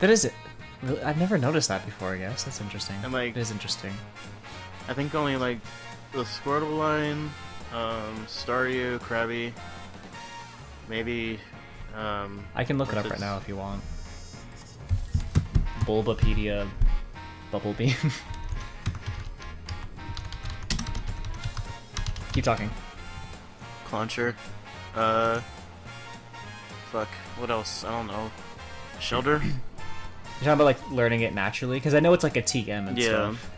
That is it. Really? I've never noticed that before. I guess that's interesting. And, like- it is interesting. I think only like the Squirtle line, um, Staryu, Krabby, maybe. Um, I can look it up right now if you want. Bulbapedia, Bubble Beam. [laughs] Keep talking. Clauncher. Uh, fuck. What else? I don't know. Shellder. [clears throat] You're talking about like learning it naturally, because I know it's like a TM and Yeah. stuff.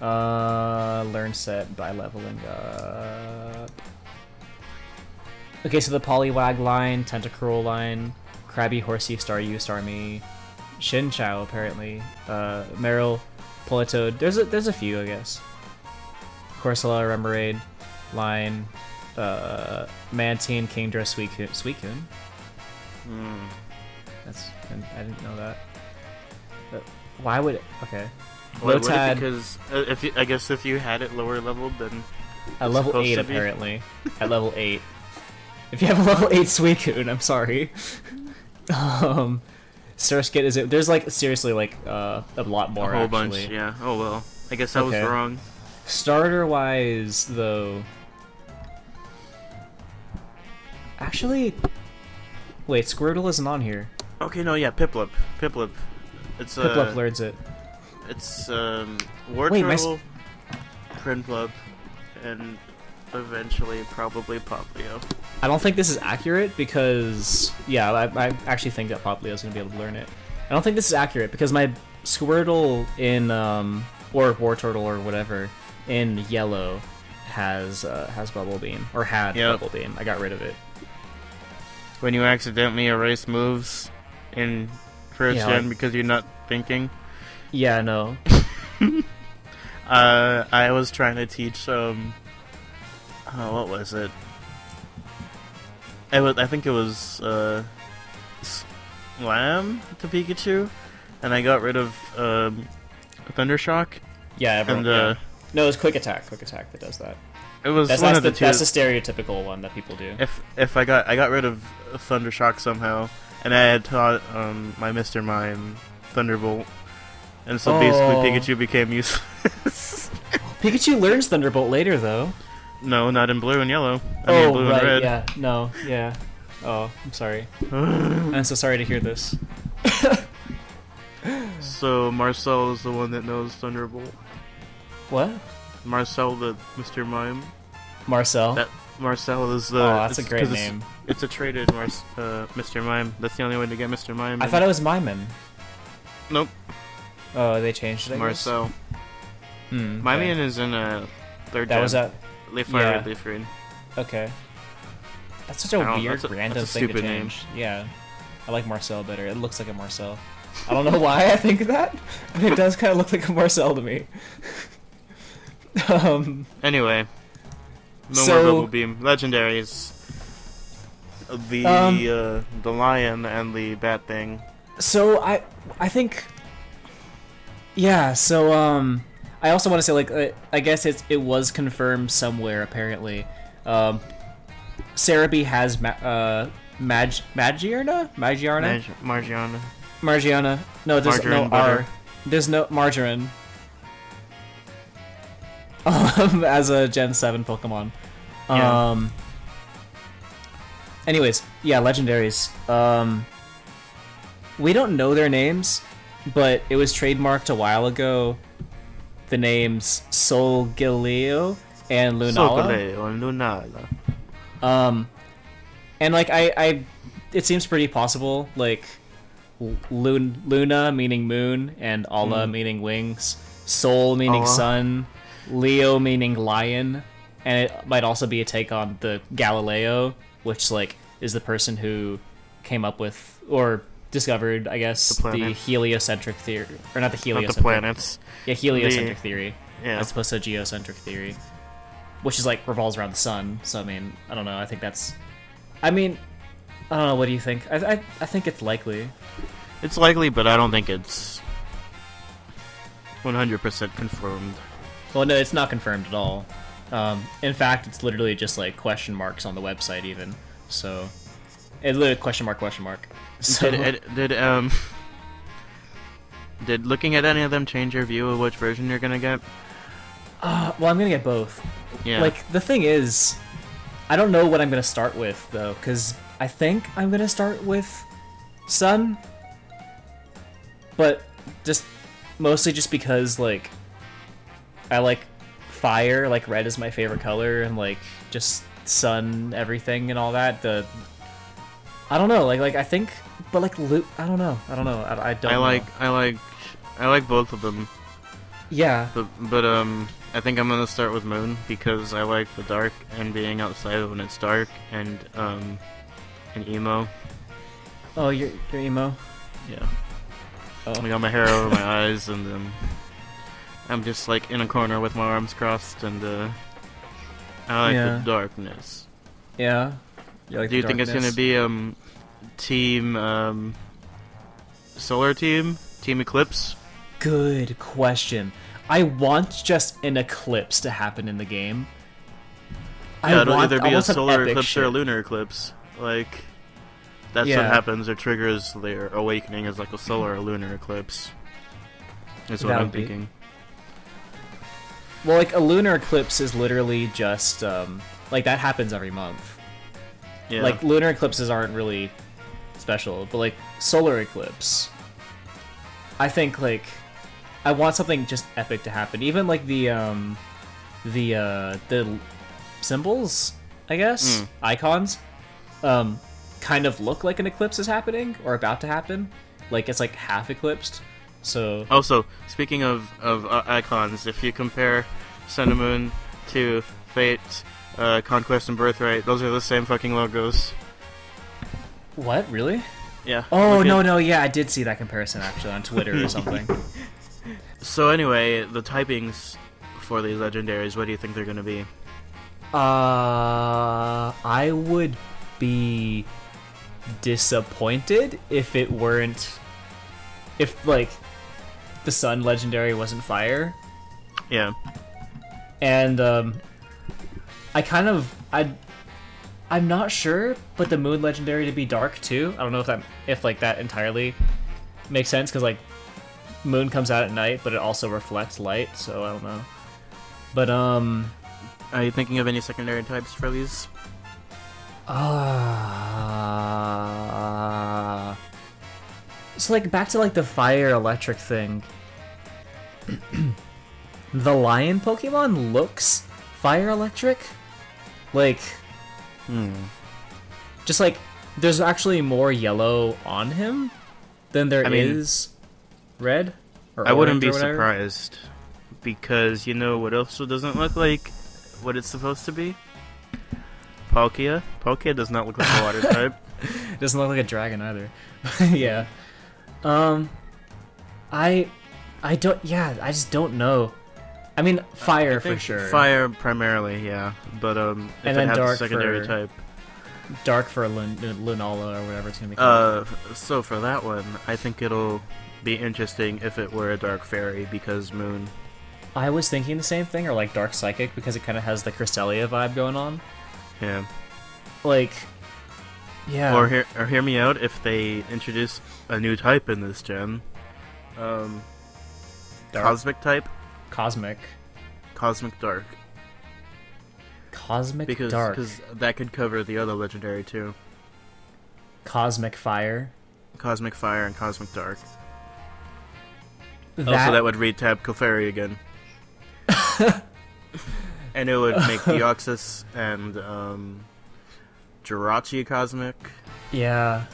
Uh, learn set by leveling up. Okay, so the Poliwag line, Tentacruel line, Krabby, Horsea, Staryu, Starmie, Shinchao apparently, uh, Marill, Politoed. There's a there's a few I guess. Corsola, Remoraid, line, uh, Mantine, Kingdra, Suicune. Suicune. Hmm. That's I didn't know that. Uh, why would it? Okay. Why would it? Because uh, if you, I guess if you had it lower leveled, then At level 8, apparently. [laughs] At level 8. If you have a level 8 Suicune, I'm sorry. [laughs] um, Surskit is it? There's like, seriously, like, uh, a lot more, a whole actually. bunch. Yeah. Oh well. I guess I was Okay. wrong. Starter wise, though. Actually. Wait, Squirtle isn't on here. Okay. No. Yeah. Piplup. Piplup. It's uh. Piplup learns it. It's um. Wait, my s- Wartortle, Prinplup, and eventually probably Poplio. I don't think this is accurate because, yeah, I, I actually think that Poplio is going to be able to learn it. I don't think this is accurate because my Squirtle in, um, or Wartortle or whatever, in yellow has, uh, has Bubble Beam. Or had Yep. Bubble Beam. I got rid of it. When you accidentally erase moves in first Yeah, gen like- because you're not thinking. Yeah, no. [laughs] Uh, I was trying to teach um, oh, what was it? It was, I think it was uh, Slam to Pikachu, and I got rid of um, Thundershock, Yeah, everyone. and uh, yeah. No, it's Quick Attack. Quick Attack that does that. it was That's, one that's, of the, the that's the stereotypical one that people do. If if I got I got rid of Thundershock somehow, and I had taught um, my Mr. Mime Thunderbolt, and so Oh. basically Pikachu became useless. [laughs] Pikachu learns Thunderbolt later, though. No, not in blue and yellow. I oh, mean blue right, and red. yeah. No, yeah. Oh, I'm sorry. [sighs] I'm so sorry to hear this. [laughs] [laughs] So Marcel is the one that knows Thunderbolt. What? Marcel, the Mr. Mime. Marcel? That Marcel is the. oh, that's a great 'cause it's- name. It's, a traded Mar- uh, Mr. Mime. That's the only way to get Mr. Mime. I thought it was Myman. Nope, Oh, they changed it. I guess? Marcel. Hmm, Mime okay. is in a third. That was gen. at. Leaf Fire, yeah. Red. Okay. That's such a weird, that's a- random that's a thing to stupid name. change. Yeah. I like Marcel better. It looks like a Marcel. I don't know [laughs] why I think that, but it does kind of look like a Marcel to me. [laughs] um, Anyway, no So- more Bubble Beam. Legendaries. The Um, uh, the lion and the bat thing. so I I think yeah so um I also want to say like uh, I guess it's it was confirmed somewhere apparently um Serebii has ma- uh Mag Magearna Magearna Mag- Margiana. Margiana no there's Margarine no butter. R there's no margarine [laughs] um as a Gen 7 Pokemon Yeah. um anyways yeah legendaries um we don't know their names, but it was trademarked a while ago. The names Solgaleo and Lunala. Solgaleo and Lunala. Um, and like I, I, it seems pretty possible. Like Lun- Luna meaning moon, and Ala Mm. meaning wings. Sol meaning sun. Leo meaning lion, and it might also be a take on the Galileo, which like is the person who came up with or discovered, I guess, The the, heliocentric theory, or not the heliocentric, Not the planets. Yeah, heliocentric The- theory Yeah. as opposed to geocentric theory, which is like revolves around the sun. So I mean, I don't know. I think that's. I mean, I don't know. What do you think? I I, I think it's likely. It's likely, but I don't think it's 100% confirmed. Well, no, it's not confirmed at all. Um, in fact, it's literally just like question marks on the website, even. So, it literally question mark question mark. So Did, did um [laughs] Did looking at any of them change your view of which version you're gonna get? Uh, well, I'm gonna get both. Yeah. Like the thing is, I don't know what I'm gonna start with though, because I think I'm gonna start with Sun, but just mostly just because like I like fire, like red is my favorite color, and like just sun, everything, and all that. The I don't know, like like I think, but like Lu- I don't know, I don't know, I, I don't. I know. like I like I like both of them, yeah, but but um I think I'm gonna start with Moon because I like the dark and being outside when it's dark and um and emo. Oh, you're, you're emo. Yeah. Oh. I got my hair over my [laughs] eyes and um I'm just like in a corner with my arms crossed and uh I like Yeah. the darkness. Yeah. You like Do you think it's gonna be um team um solar team team eclipse? Good question. I want just an eclipse to happen in the game. Yeah, it'll want- either I be a solar eclipse or a lunar eclipse. Like that's Yeah. what happens or triggers their awakening is like a solar or lunar eclipse. That's what That I'm would be- thinking. Well, like a lunar eclipse is literally just um, like that happens every month. Yeah. Like lunar eclipses aren't really special, but like solar eclipse, I think like I want something just epic to happen. Even like the um, the uh, the symbols, I guess Mm. icons, um, kind of look like an eclipse is happening or about to happen. Like it's like half eclipsed. So Also, speaking of of uh, icons, if you compare Sun and Moon to Fate, uh, Conquest, and Birthright, those are the same fucking logos. what really? Yeah. Oh no no yeah I did see that comparison actually on Twitter or something. [laughs] So anyway, the typings for these legendaries, what do you think they're gonna be? Uh, I would be disappointed if it weren't, if like the Sun legendary wasn't fire, Yeah. and um, I kind of I. I'm not sure, but the Moon Legendary to be dark too. I don't know if that if like that entirely makes sense because like Moon comes out at night, but it also reflects light. So I don't know. But um, Are you thinking of any secondary types for these? Ah. so like back to like the fire electric thing. [clears throat] the lion Pokemon looks fire electric. Like Hmm. just like there's actually more yellow on him than there is I mean, red. Or I wouldn't be surprised because you know what also doesn't look like what it's supposed to be. Palkia. Palkia does not look like a water type. It [laughs] doesn't look like a dragon either. [laughs] yeah. Um I I don't yeah, I just don't know. I mean fire I for sure. Fire primarily, yeah. But um, if And it then a dark secondary for- type. Dark for Lunala or whatever it's gonna be called. Uh, so for that one, I think it'll be interesting if it were a dark fairy because Moon. I was thinking the same thing, or like Dark Psychic, because it kind of has the Cresselia vibe going on. Yeah. Like, yeah. Or hear or hear me out if they introduce a new type in this gen. Um, Dark. cosmic type, Cosmic. cosmic dark, Cosmic because Dark. cause that could cover the other legendary too. Cosmic Fire. Cosmic fire and cosmic dark. That, Also, that would read tab Clefairy again. [laughs] and it would make Deoxys and um, Jirachi cosmic. Yeah.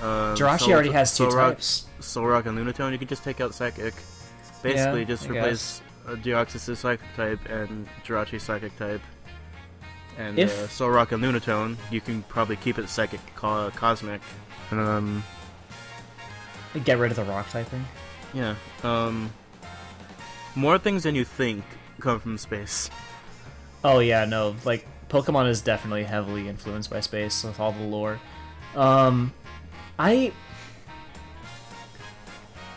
Um, Jirachi Sol- already has two Solrock, types. Solrock and Lunatone, you can just take out Psychic. Basically, Yeah, just I replace uh, Deoxys' Psychic type and Jirachi Psychic type. And If- uh, Solrock and Lunatone, you can probably keep it Psychic co- Cosmic. And, um, Get rid of the rock typing. Yeah. Um, more things than you think come from space. Oh yeah, no, like Pokemon is definitely heavily influenced by space with all the lore. Um, I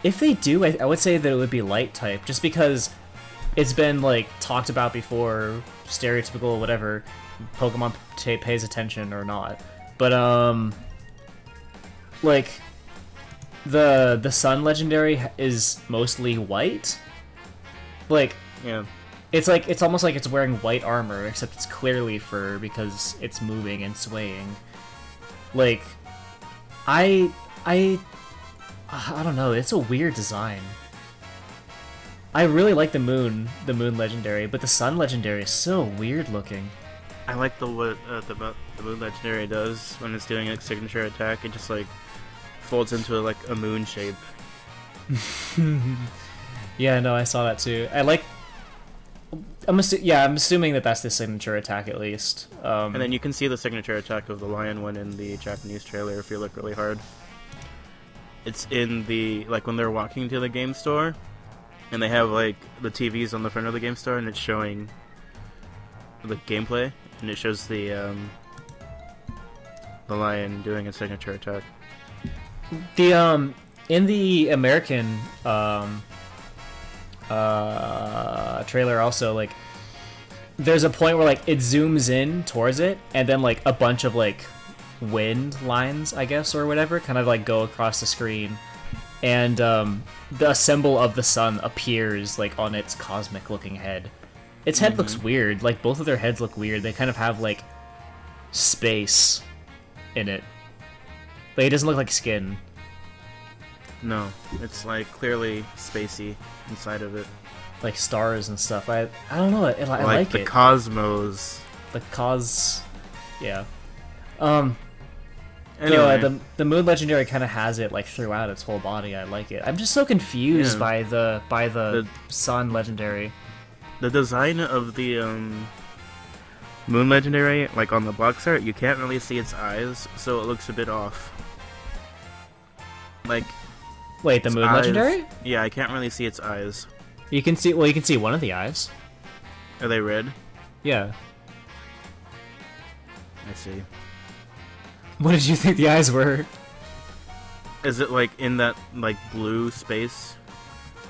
if they do, I, I would say that it would be light type, just because it's been like talked about before, stereotypical whatever. Pokemon pays attention or not, but um, like the the sun legendary is mostly white. Like Yeah. it's like it's almost like it's wearing white armor, except it's clearly fur because it's moving and swaying. Like, I I I don't know. It's a weird design. I really like the moon, the moon legendary, but the sun legendary is so weird looking. I like the what uh, the the moon legendary does when it's doing its signature attack. It just like folds into like a moon shape. [laughs] Yeah, no, I saw that too. I like. I'm assu- yeah, I'm assuming that that's the signature attack at least. Um, And then you can see the signature attack of the lion one in the Japanese trailer if you look really hard. It's in the like when they're walking to the game store, and they have like the TVs on the front of the game store, and it's showing the gameplay, and it shows the um, the lion doing a signature attack. The um in the American um uh trailer also like there's a point where like it zooms in towards it and then like a bunch of like wind lines I guess or whatever kind of like go across the screen and um the symbol of the sun appears like on its cosmic looking head. Its head looks weird. Like both of their heads look weird. They kind of have like space in it. Like it doesn't look like skin. No, it's like clearly spacey inside of it, like stars and stuff. I I don't know. I, I like, like the it. cosmos. the cause, yeah. Um, Anyway, no, the the moon legendary kind of has it like throughout its whole body. I like it. I'm just so confused Yeah. by the by the, The- sun legendary. the design of the um, moon legendary, like on the box art, you can't really see its eyes, so it looks a bit off. Like Wait, the moon eyes- legendary? Yeah, I can't really see its eyes. You can see. Well, you can see one of the eyes. Are they red? Yeah. I see. What did you think the eyes were? Is it like in that like blue space,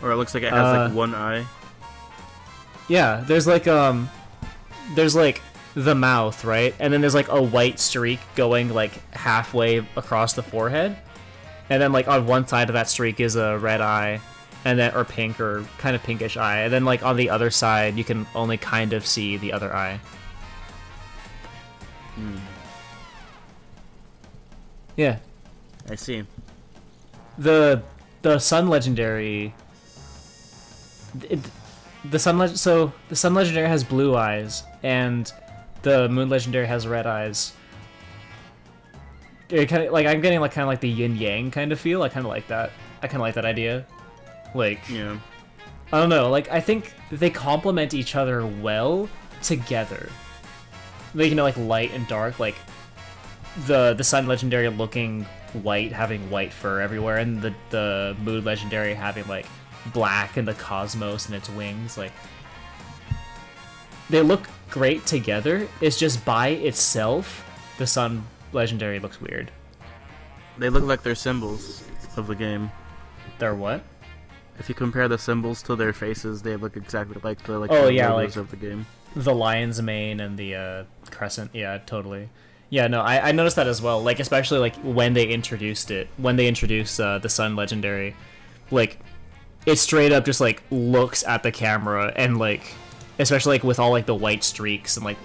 or it looks like it has Uh, like one eye? Yeah, there's like um there's like the mouth, right? And then there's like a white streak going like halfway across the forehead. And then like on one side of that streak is a red eye and then or pink or kind of pinkish eye. And then like on the other side you can only kind of see the other eye. Hmm. Yeah. I see. The the sun legendary it, the sun leg- so the sun legendary has blue eyes and the moon legendary has red eyes. It kind of like I'm getting like kind of like the yin yang kind of feel. I kind of like that. I kind of like that idea. Like Yeah. I don't know. Like I think they complement each other well together. Like you know, like light and dark. Like the the sun legendary looking white, having white fur everywhere, and the the moon legendary having like black and the cosmos and its wings. Like they look great together. It's just by itself, the sun legendary looks weird. They look like they're symbols of the game. They're what? If you compare the symbols to their faces, they look exactly like the like Oh, yeah, like- of the game. The lion's mane and the uh, crescent. Yeah, totally. Yeah, no, I, I noticed that as well. Like, especially like when they introduced it, when they introduced uh, the Sun Legendary, like it straight up just like looks at the camera and like, especially like with all like the white streaks and like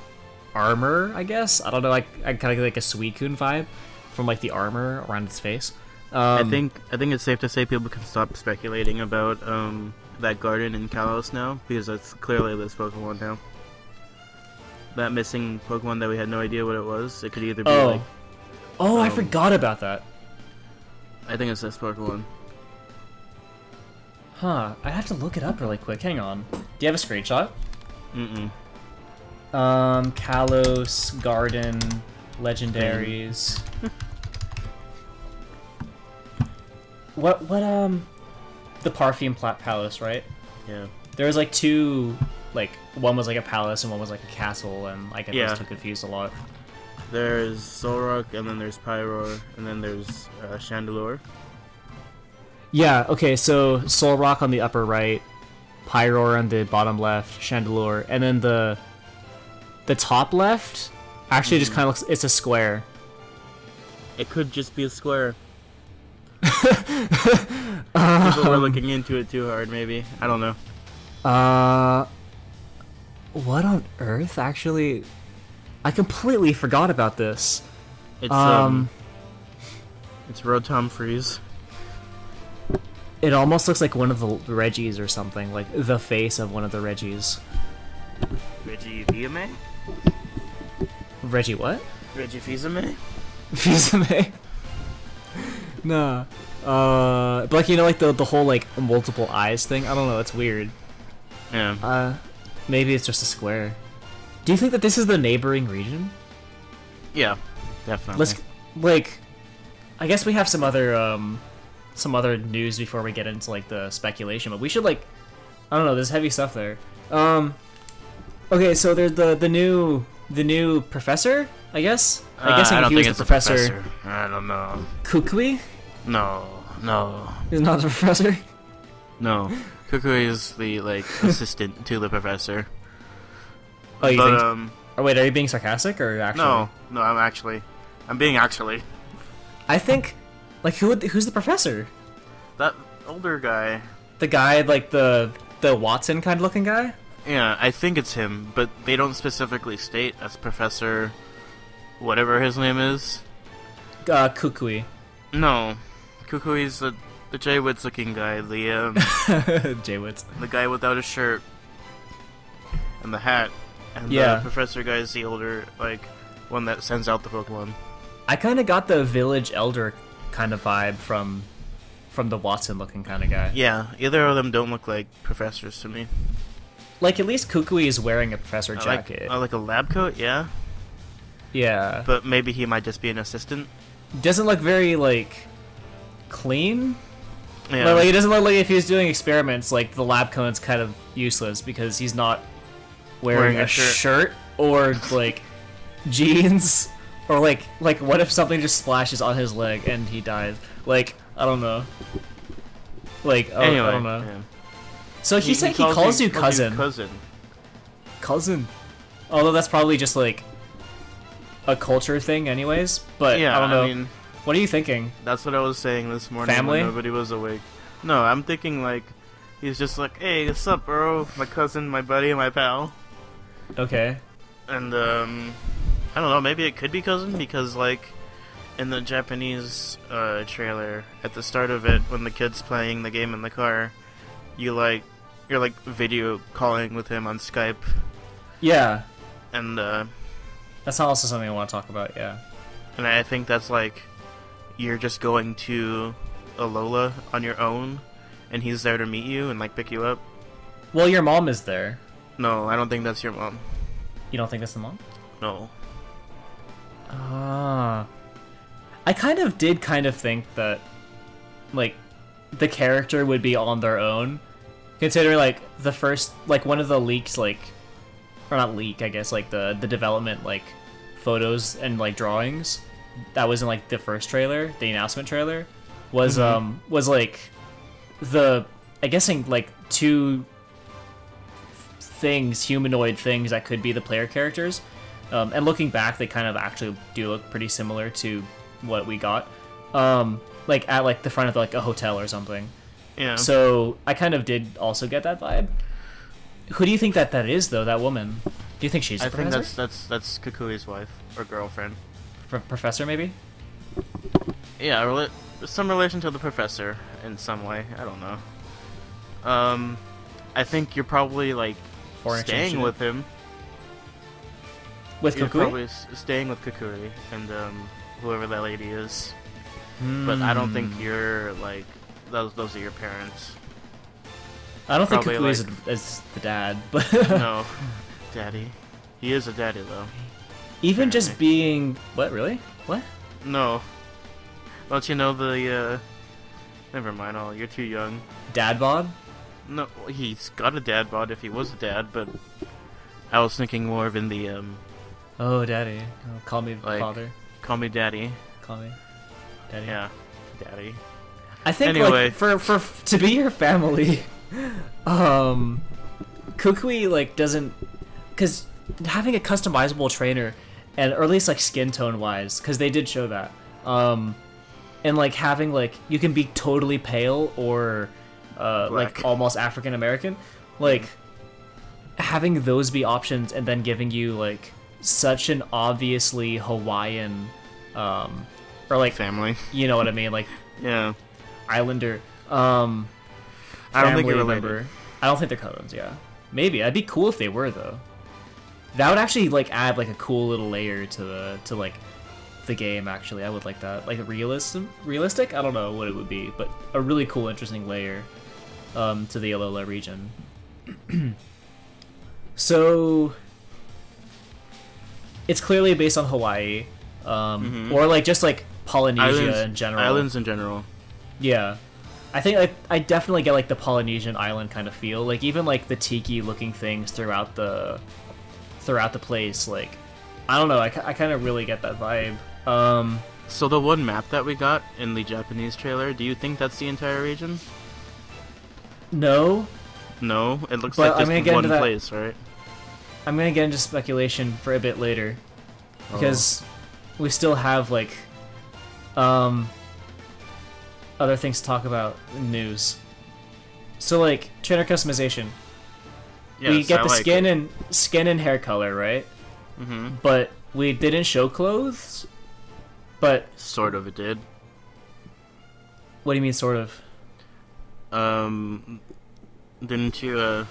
armor. I guess I don't know. Like I kind of like a Suicune vibe from like the armor around its face. Um, I think I think it's safe to say people can stop speculating about um, that garden in Kalos now because that's clearly this Pokemon now. That missing Pokemon that we had no idea what it was. It could either be Oh, like oh, I um, forgot about that. I think it's this Pokemon. Huh? I have to look it up really quick. Hang on. Do you have a screenshot? Mm-mm. Um, Kalos, Garden, Legendaries. [laughs] what, what, um, the Parthian Plat Palace, right? Yeah. There was like two, like, one was like a palace and one was like a castle, and I get Yeah. those two confused a lot. There's Solrock, and then there's Pyroar, and then there's uh, Chandelure. Yeah, okay, so Solrock on the upper right, Pyroar on the bottom left, Chandelure, and then the, the top left actually just kind of looks, it's a square. It could just be a square. [laughs] People were looking into it too hard, maybe. I don't know. Uh, what on earth? Actually, I completely forgot about this. It's um, Um, it's Rotom Freeze. it almost looks like one of the Regis or something, like the face of one of the Regis. Reggie Viame? Reggie what? Reggie Fils-Aimé? Fils-Aimé? nah. Uh, but like you know, like the the whole like multiple eyes thing. I don't know. That's weird. Yeah. Uh, maybe it's just a square. Do you think that this is the neighboring region? Yeah. Definitely. Let's like, I guess we have some other um, some other news before we get into like the speculation. But we should like, I don't know. There's heavy stuff there. Um, okay, so there's the the new the new professor. I guess. I guess Uh, I he was the professor. a professor. I don't know. Kukui No. No. He's not the [laughs] professor. No. Kukui is the like [laughs] assistant to the professor. Oh, you but think? um oh wait, are you being sarcastic or actually? no, no, I'm actually I'm being actually. I think, like, who would, who's the professor? That older guy. The guy, like the the Watson kind of looking guy. Yeah, I think it's him, but they don't specifically state as Professor whatever his name is. Uh, Kukui. No. Kukui's the the Jay Woods looking guy, the um, [laughs] Jay Woods. the guy without a shirt and the hat. And Yeah. the professor guy is the older like one that sends out the Pokemon. I kind of got the village elder kind of vibe from from the Watson looking kind of guy. Yeah, either of them don't look like professors to me. Like at least Kukui is wearing a professor jacket. like, like a lab coat, yeah, yeah. but maybe he might just be an assistant. doesn't look very like clean. Yeah, Like, like, it doesn't look like if he was doing experiments, like the lab coat's kind of useless because he's not wearing, Wearing a, a shirt. shirt. or like [laughs] jeans or like like what if something just splashes on his leg and he dies? Like I don't know. Like oh, anyway, I don't know. yeah. So he, said he calls, you cousin. cousin. cousin. Although that's probably just like a culture thing, anyways. But yeah, I don't know. mean, what are you thinking? that's what I was saying this morning Family? when nobody was awake. No, I'm thinking like he's just like, hey, what's up, bro? My cousin, my buddy, my pal. Okay. And um, I don't know. Maybe it could be cousin because like in the Japanese uh, trailer at the start of it, when the kid's playing the game in the car, you like you're like video calling with him on Skype, Yeah, and uh, that's also something I want to talk about. Yeah. and I think that's like you're just going to Alola on your own, and he's there to meet you and like pick you up. Well, your mom is there. No, I don't think that's your mom. You don't think that's the mom? No. Ah. I kind of did kind of think that, like, the character would be on their own, considering like the first, like one of the leaks, like, or not leak, I guess, like the the development like photos and like drawings that was in like the first trailer, the announcement trailer, was Mhm. um was like the I guessing like two things, humanoid things that could be the player characters. Um, and looking back, they kind of actually do look pretty similar to what we got. Um, like at like the front of like a hotel or something. Yeah. So I kind of did also get that vibe. Who do you think that that is though? That woman? Do you think she's a I think that's that's that's Kukui's wife or girlfriend. Pro- professor maybe? Yeah, rela- some relation to the professor in some way. I don't know. Um, I think you're probably like Foreign staying with him. With You're Kukui? probably s- staying with Kukui and um, whoever that lady is. But I don't think Hmm. you're like those. Those are your parents. I don't think probably, Kukui is, like- is the dad, [laughs] but no, daddy. He is a daddy though. even just being what really? What? No. Don't you know the? uh... Never mind. Oh, you're too young. Dad bod? No, he's got a dad bod if he was a dad, but I was thinking more of in the um, Oh, daddy. Oh, call me Like- father. call me daddy. Call me daddy. Yeah, daddy. I think Anyway. like for for to be your family, [laughs] um, Kukui like doesn't because having a customizable trainer and or at least like skin tone wise because they did show that um and like having like you can be totally pale or uh, like almost African American, like having those be options and then giving you like such an obviously Hawaiian, um, or like Family. you know what I mean, like [laughs] Yeah. Islander. Um, I don't think family you're I don't think they're cousins. Yeah, maybe. That'd be cool if they were though. That would actually like add like a cool little layer to the to like the game. Actually, I would like that. Like realism, realistic. I don't know what it would be, but a really cool, interesting layer um, to the Alola region. [clears throat] so it's clearly based on Hawaii, um, Mhm. or like just like Polynesia Islands in general. Islands in general. Yeah. I think I, I definitely get like the Polynesian island kind of feel. Like even like the tiki looking things throughout the throughout the place like I don't know, I, I kind of really get that vibe. Um So the one map that we got in the Japanese trailer, do you think that's the entire region? no, No, it looks But like I'm just gonna one into that- place, right? I'm going to get into speculation for a bit later because we still have like um other things to talk about news. So like trainer customization. we get I the like skin it. and skin and hair color, right? Mm-hmm. but we didn't show clothes. But Sort of, it did. what do you mean, sort of? Um, didn't you? Uh,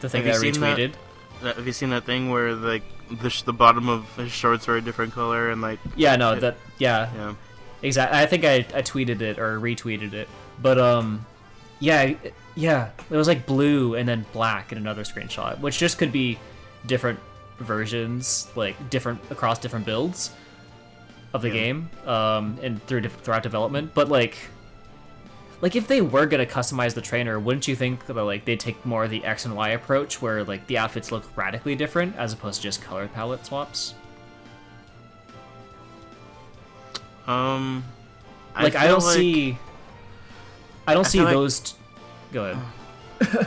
The thing that I retweeted. that- have you seen that thing where like the the bottom of his shorts are a different color and like Yeah, no, It- that yeah, yeah. Exactly. I think I, I tweeted it or retweeted it, but um, yeah, it- yeah, it was like blue and then black in another screenshot, which just could be different versions, like different across different builds of the Yeah. game, um, and through throughout development. But like, like if they were gonna customize the trainer, wouldn't you think that like they'd take more of the X and Y approach, where like the outfits look radically different as opposed to just color palette swaps? Um, like I, feel don't see I don't I see like- those t- go ahead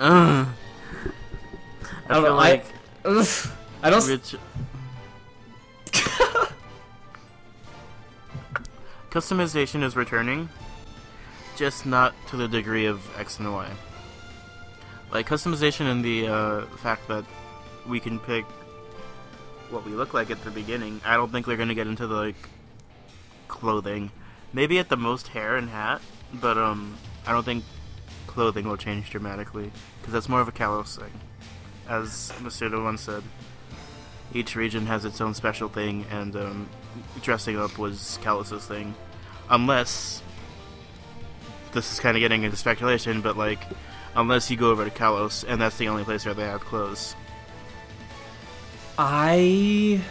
Uh, I, I don't know like I, ugh, I don't [laughs] Rich... [laughs] Customization is returning, just not to the degree of X and Y. Like customization and the uh, fact that we can pick what we look like at the beginning. I don't think they're gonna get into the like clothing. Maybe at the most hair and hat, but um, I don't think clothing will change dramatically because that's more of a Kalos thing. As Masuda once said, each region has its own special thing, and um, dressing up was Kalos's thing. Unless this is kind of getting into speculation, but like, unless you go over to Kalos, and that's the only place where they have clothes. I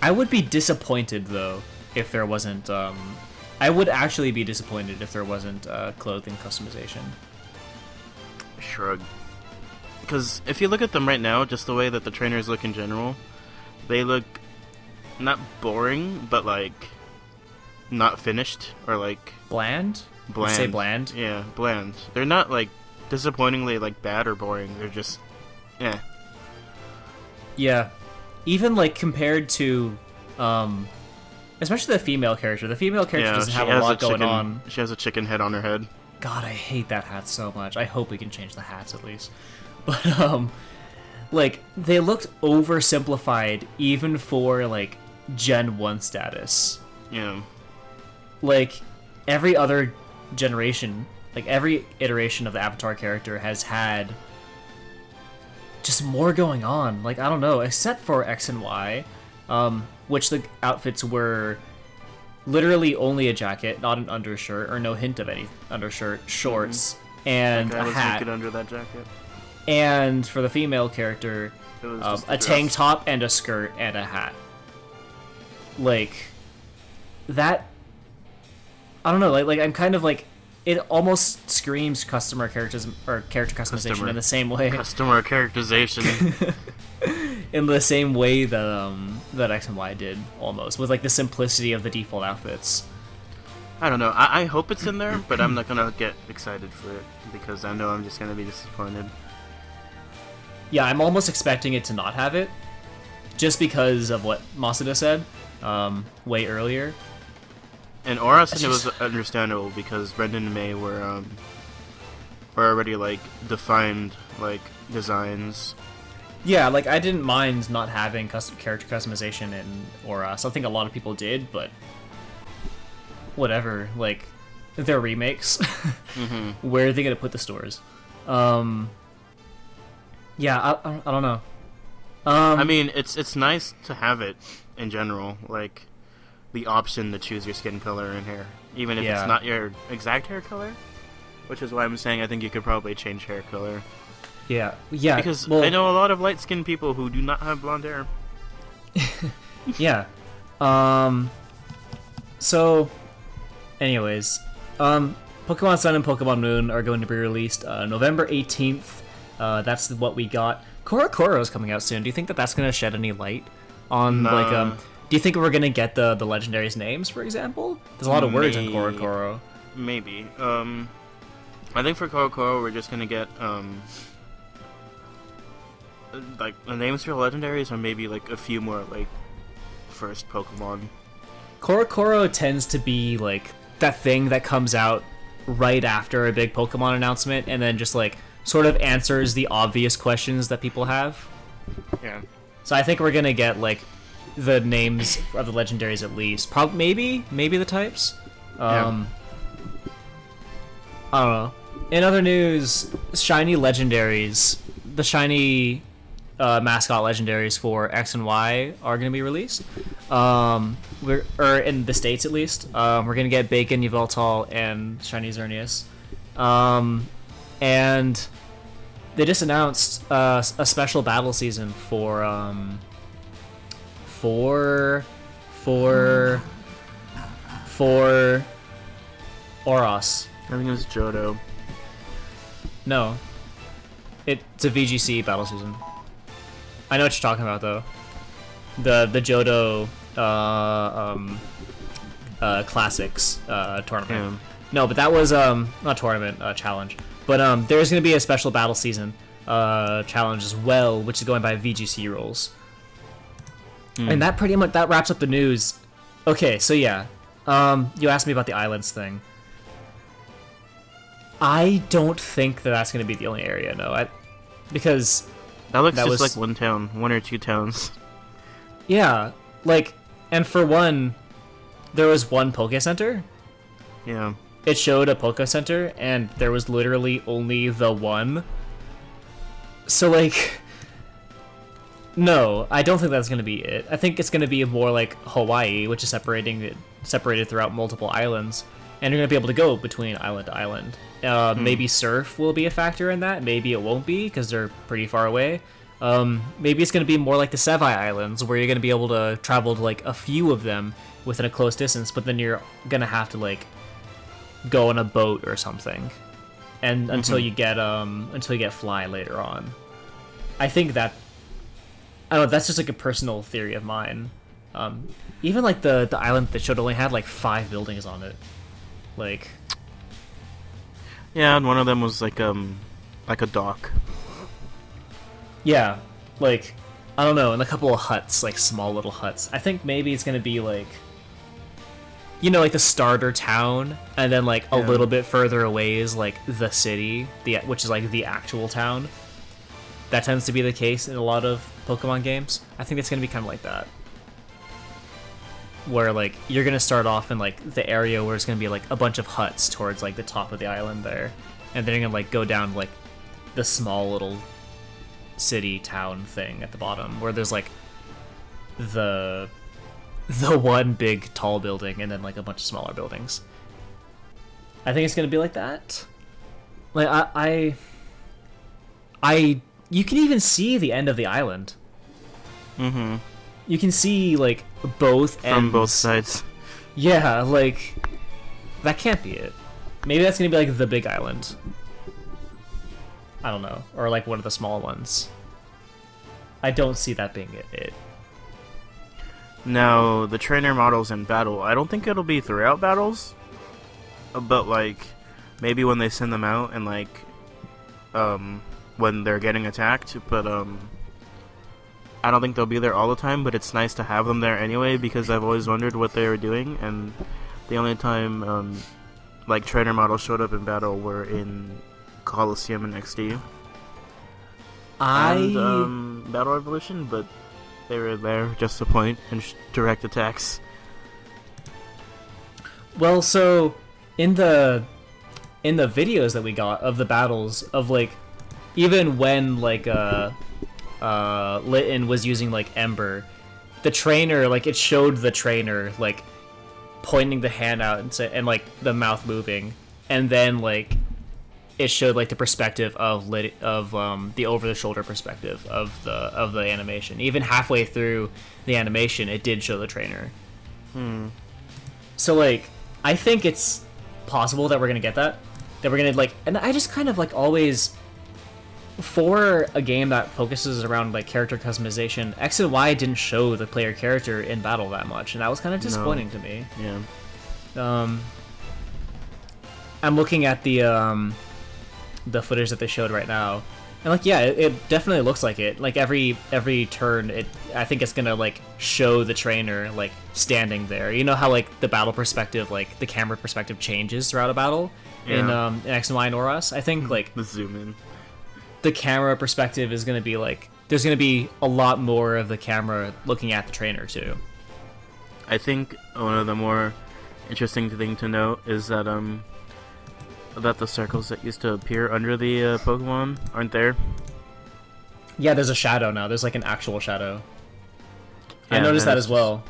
I would be disappointed though if there wasn't um I would actually be disappointed if there wasn't uh, clothing customization. Shrug. Because if you look at them right now, just the way that the trainers look in general, they look not boring, but like not finished or like Bland? Bland. say bland? Yeah, bland. They're not like disappointingly like bad or boring. They're just, yeah. Yeah. Even like compared to um especially the female character. The female character yeah, doesn't have a lot going chicken, on. She has a chicken head on her head. God, I hate that hat so much. I hope we can change the hats at least. [laughs] But um like they looked oversimplified even for like Gen 1 status. Yeah. Like every other generation, like every iteration of the Avatar character has had just more going on. Like I don't know, except for X and Y, um, which the outfits were literally only a jacket, not an undershirt, or no hint of any undershirt, shorts, and Like, I a was hat. under that jacket. And for the female character, um, a dress. tank top and a skirt and a hat. Like that. I don't know. Like, like I'm kind of like it almost screams customer characters or character customization Customer. in the same way, Customer characterization. [laughs] in the same way that um that X and Y did almost with like the simplicity of the default outfits. I don't know. I, I hope it's in there, but I'm not gonna get excited for it because I know I'm just gonna be disappointed. Yeah, I'm almost expecting it to not have it, just because of what Masuda said um, way earlier. In ORAS, It's it was understandable because Brendan and May were um were already like defined like designs. Yeah, like I didn't mind not having custom character customization in. I think a lot of people did, but whatever. Like they're remakes. [laughs] Mm-hmm. Where are they gonna put the stores? Um, yeah, I, I, I don't know. Um, I mean, it's it's nice to have it in general, like the option to choose your skin color and hair, even if Yeah. it's not your exact hair color. Which is why I'm saying I think you could probably change hair color yeah, yeah, because well, I know a lot of light skinned people who do not have blonde hair. [laughs] yeah. Um. So, anyways, um, Pokemon Sun and Pokemon Moon are going to be released uh, November eighteenth. Uh, that's what we got. CoroCoro is coming out soon. Do you think that that's going to shed any light on Nah. like um? Do you think we're going to get the the legendaries names, for example? There's a lot of words in May- CoroCoro. Maybe. Um, I think for Coco, we're just gonna get um, like the names for legendaries, or maybe like a few more like first Pokemon. CoroCoro tends to be like that thing that comes out right after a big Pokemon announcement and then just like sort of answers the obvious questions that people have. Yeah. So I think we're gonna get like the names of the legendaries at least. Prob maybe maybe the types. Um, I don't know. In other news, shiny legendaries, the shiny uh, mascot legendaries for X and Y are going to be released. Um, we're or in the states at least. Um, we're going to get Bacon, Yveltal, and shiny Xerneas. Um, and they just announced uh, a special battle season for um, for for for ORAS. I think it was Johto. No. It's a VGC battle season. I know what you're talking about though. The the Johto uh, um, uh, classics uh, tournament. No, but that was um not tournament uh, challenge. But um there's gonna be a special battle season uh challenge as well, which is going by VGC rules. And that pretty much that wraps up the news. Okay, so yeah, um, you asked me about the islands thing. I don't think that that's going to be the only area. No, I, because That looks That just was- like one town, one or two towns. [laughs] yeah, like, and for one, there was one Poke Center. Yeah. It showed a Poke Center, and there was literally only the one. So like, [laughs] no, I don't think that's going to be it. I think it's going to be more like Hawaii, which is separating it, separated throughout multiple islands, and you're to be able to go between island to island. Uh, Maybe surf will be a factor in that. Maybe it won't be because they're pretty far away. Um, maybe it's going to be more like the Sevii Islands, where you're going to be able to travel to like a few of them within a close distance, but then you're going to have to like go on a boat or something, and until you get um until you get fly later on. I think that I don't know. That's just like a personal theory of mine. Um, even like the the island that showed only had like five buildings on it. Like Yeah, and one of them was like um, like a dock. yeah, like I don't know, and a couple of huts, like small little huts. I think maybe it's gonna be like you know, like the starter town, and then like a Yeah. little bit further away is like the city, the which is like the actual town. That tends to be the case in a lot of Pokemon games. I think it's gonna be kind of like that, where like you're gonna start off in like the area where it's gonna be like a bunch of huts towards like the top of the island there, and then you're gonna like go down like the small little city town thing at the bottom where there's like the the one big tall building and then like a bunch of smaller buildings. I think it's gonna be like that. Like I, I, I, you can even see the end of the island. Mm-hmm. You can see like both From both sides. Yeah, like that can't be it. Maybe that's gonna be like the big island. I don't know, or like one of the small ones. I don't see that being it. it. Now, the trainer models in battle, I don't think it'll be throughout battles, but like maybe when they send them out and like um when they're getting attacked, but um I don't think they'll be there all the time, but it's nice to have them there anyway because I've always wondered what they were doing and The only time um, like trainer models showed up in battle were in Colosseum and XD I and um, Battle Revolution, but they were there just to point and sh- direct attacks. Well, so in the in the videos that we got of the battles of like even when like uh uh Litten was using like Ember, the trainer like it showed the trainer like pointing the hand out and say, and like the mouth moving, and then like it showed like the perspective of lit of um, the over the shoulder perspective of the of the animation. Even halfway through the animation, it did show the trainer. Hmm. So like, I think it's possible that we're gonna get that. That we're gonna like, and I just kind of like always for a game that focuses around like character customization, X and Y didn't show the player character in battle that much, and that was kind of disappointing to me. Yeah. Um, I'm looking at the um, the footage that they showed right now, and like, yeah, it, it definitely looks like it. Like every every turn, it I think it's gonna like show the trainer like standing there. You know how like the battle perspective, like the camera perspective changes throughout a battle in um in X and Y and ORAS. I think like The zoom in. The camera perspective is gonna be like there's gonna be a lot more of the camera looking at the trainer too. I think one of the more interesting thing to note is that um that the circles that used to appear under the uh, Pokemon aren't there. Yeah, there's a shadow now. There's like an actual shadow. I noticed that as well.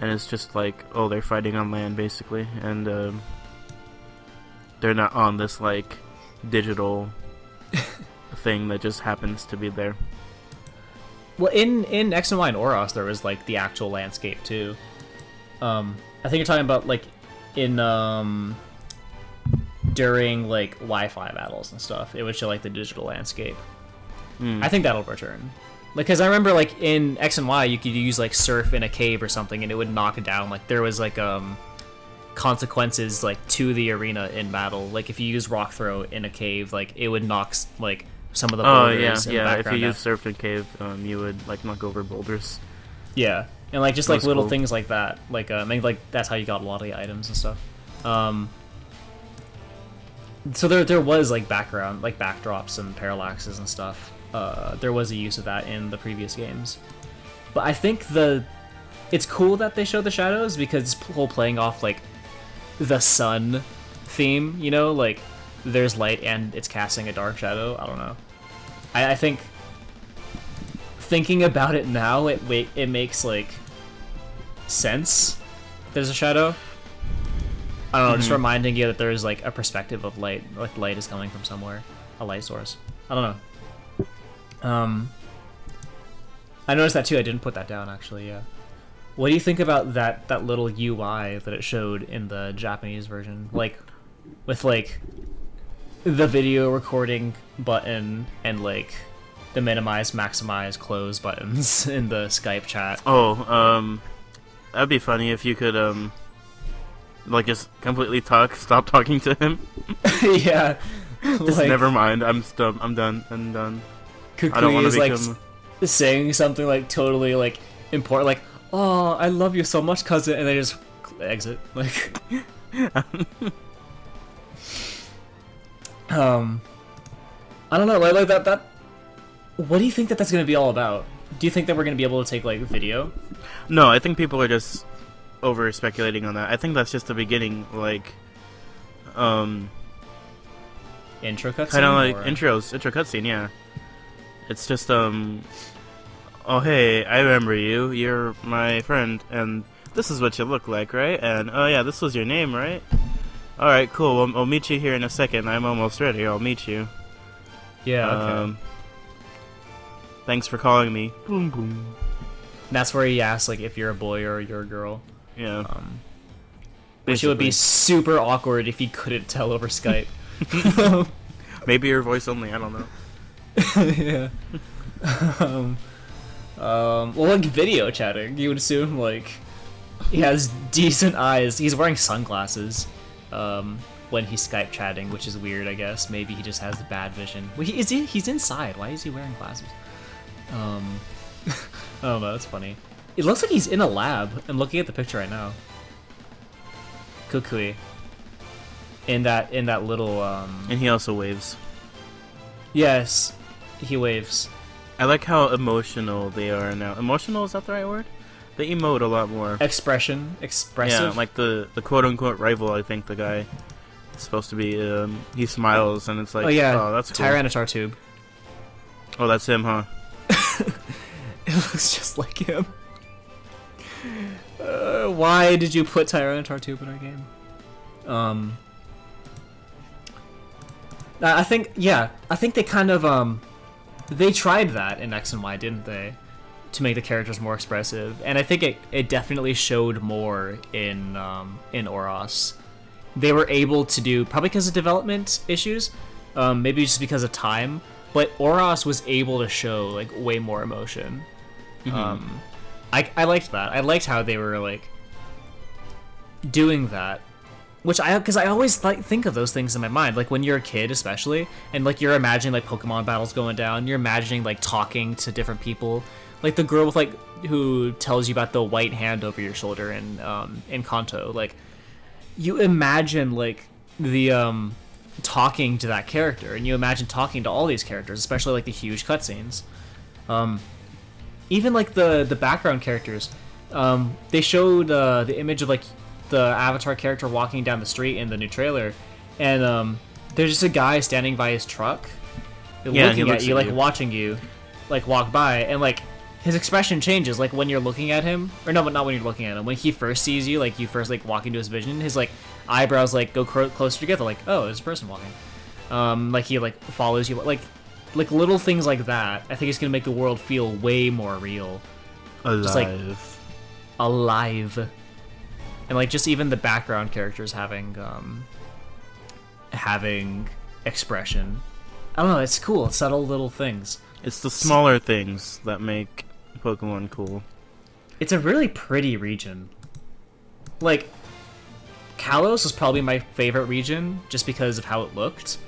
and it's just like oh they're fighting on land basically and um, they're not on this like digital [laughs] thing that just happens to be there Well, in in X and Y and ORAS, there was like the actual landscape too. Um, I think you're talking about like in um during like Wi-Fi battles and stuff. It would show like the digital landscape. Hmm. I think that'll return. Because I remember like in X and Y, you could use like surf in a cave or something, and it would knock it down. Like there was like um consequences like to the arena in battle. Like if you use rock throw in a cave, like it would knock like some of the oh boulders yeah in the yeah if you use surf and cave um, you would like knock over boulders Yeah, and like just like little cool. things like that. Like uh, I mean, like that's how you got a lot of the items and stuff. Um, so there there was like background, like backdrops and parallaxes and stuff. Uh, there was a use of that in the previous games, but I think the it's cool that they show the shadows because it's whole playing off like the sun theme. You know, like there's light and it's casting a dark shadow. I don't know. I, I think thinking about it now, it wait it makes like sense. There's a shadow. I don't know, just Mhm. reminding you that there's like a perspective of light, like light is coming from somewhere, a light source. I don't know. Um, I noticed that too. I didn't put that down actually. Yeah. What do you think about that that little UI that it showed in the Japanese version, like with like the video recording button and like the minimize, maximize, close buttons [laughs] in the Skype chat? oh um that'd be funny if you could um like just completely talk stop talking to him [laughs] yeah. [laughs] just like, never mind i'm stum- i'm done i'm done i don't Kukui want is to like become s- saying something like totally like important, like "Oh, I love you so much, cousin," and they just exit. [laughs] Like, um, I don't know, like, like that. That. What do you think that that's gonna be all about? Do you think that we're gonna be able to take like video? No, I think people are just over speculating on that. I think that's just the beginning, like, um, Intro cutscene. kind of like or- intros, intro cutscene. Yeah, it's just um, oh hey, I remember you. You're my friend, and this is what you look like, right? And oh yeah, this was your name, right? All right, cool. We'll, we'll meet you here in a second. I'm almost ready. I'll meet you. Yeah. Okay. Um, thanks for calling me. Boom boom. that's where he asks like if you're a boy or you're a girl. Yeah. Um, which it would be super awkward if he couldn't tell over Skype. [laughs] maybe your voice only. I don't know. [laughs] yeah. [laughs] um, um, well, like video chatting, you would assume like he has decent eyes. He's wearing sunglasses um, when he's Skype chatting, which is weird. I guess maybe he just has bad vision. Well, he is he, he's inside. Why is he wearing glasses? Um, [laughs] I don't know. That's funny. It looks like he's in a lab. I'm looking at the picture right now. Kukui. In that in that little um And he also waves. Yes. He waves. I like how emotional they are now. Emotional is that the right word? They emote a lot more. Expression. Expressive. Yeah, like the the quote unquote rival. I think the guy is supposed to be. Um, he smiles and it's like, oh yeah, oh that's cool. Tyranitar tube. Oh, that's him, huh? [laughs] It looks just like him. Uh, why did you put Tyranitar tube in our game? Um, I I think yeah, I think they kind of um, they tried that in X and Y, didn't they? To make the characters more expressive, and I think it, it definitely showed more in um, in ORAS. They were able to do probably because of development issues, um, maybe just because of time. But ORAS was able to show like way more emotion. Um, I I liked that. I liked how they were like doing that, which I because I always like think of those things in my mind. Like when you're a kid, especially, and like you're imagining like Pokemon battles going down. You're imagining like talking to different people, like the girl with like who tells you about the white hand over your shoulder in um in Kanto. Like you imagine like the um talking to that character, and you imagine talking to all these characters, especially like the huge cutscenes. Um, even like the the background characters um, they showed uh, the image of like the avatar character walking down the street in the new trailer and um, there's just a guy standing by his truck Yeah, looking at you at like you. watching you like walk by and like his expression changes like when you're looking at him or no but not when you're looking at him when he first sees you like you first like walk into his vision his like eyebrows like go cro- closer together like oh there's a person walking um like he like follows you like like little things like that i think it's gonna make the world feel way more real Alive. like- alive and like just even the background characters having um having expression. I don't know it's cool subtle little things. It's the smaller things that make Pokemon cool. it's a really pretty region. Like kalos was probably my favorite region just because of how it looked.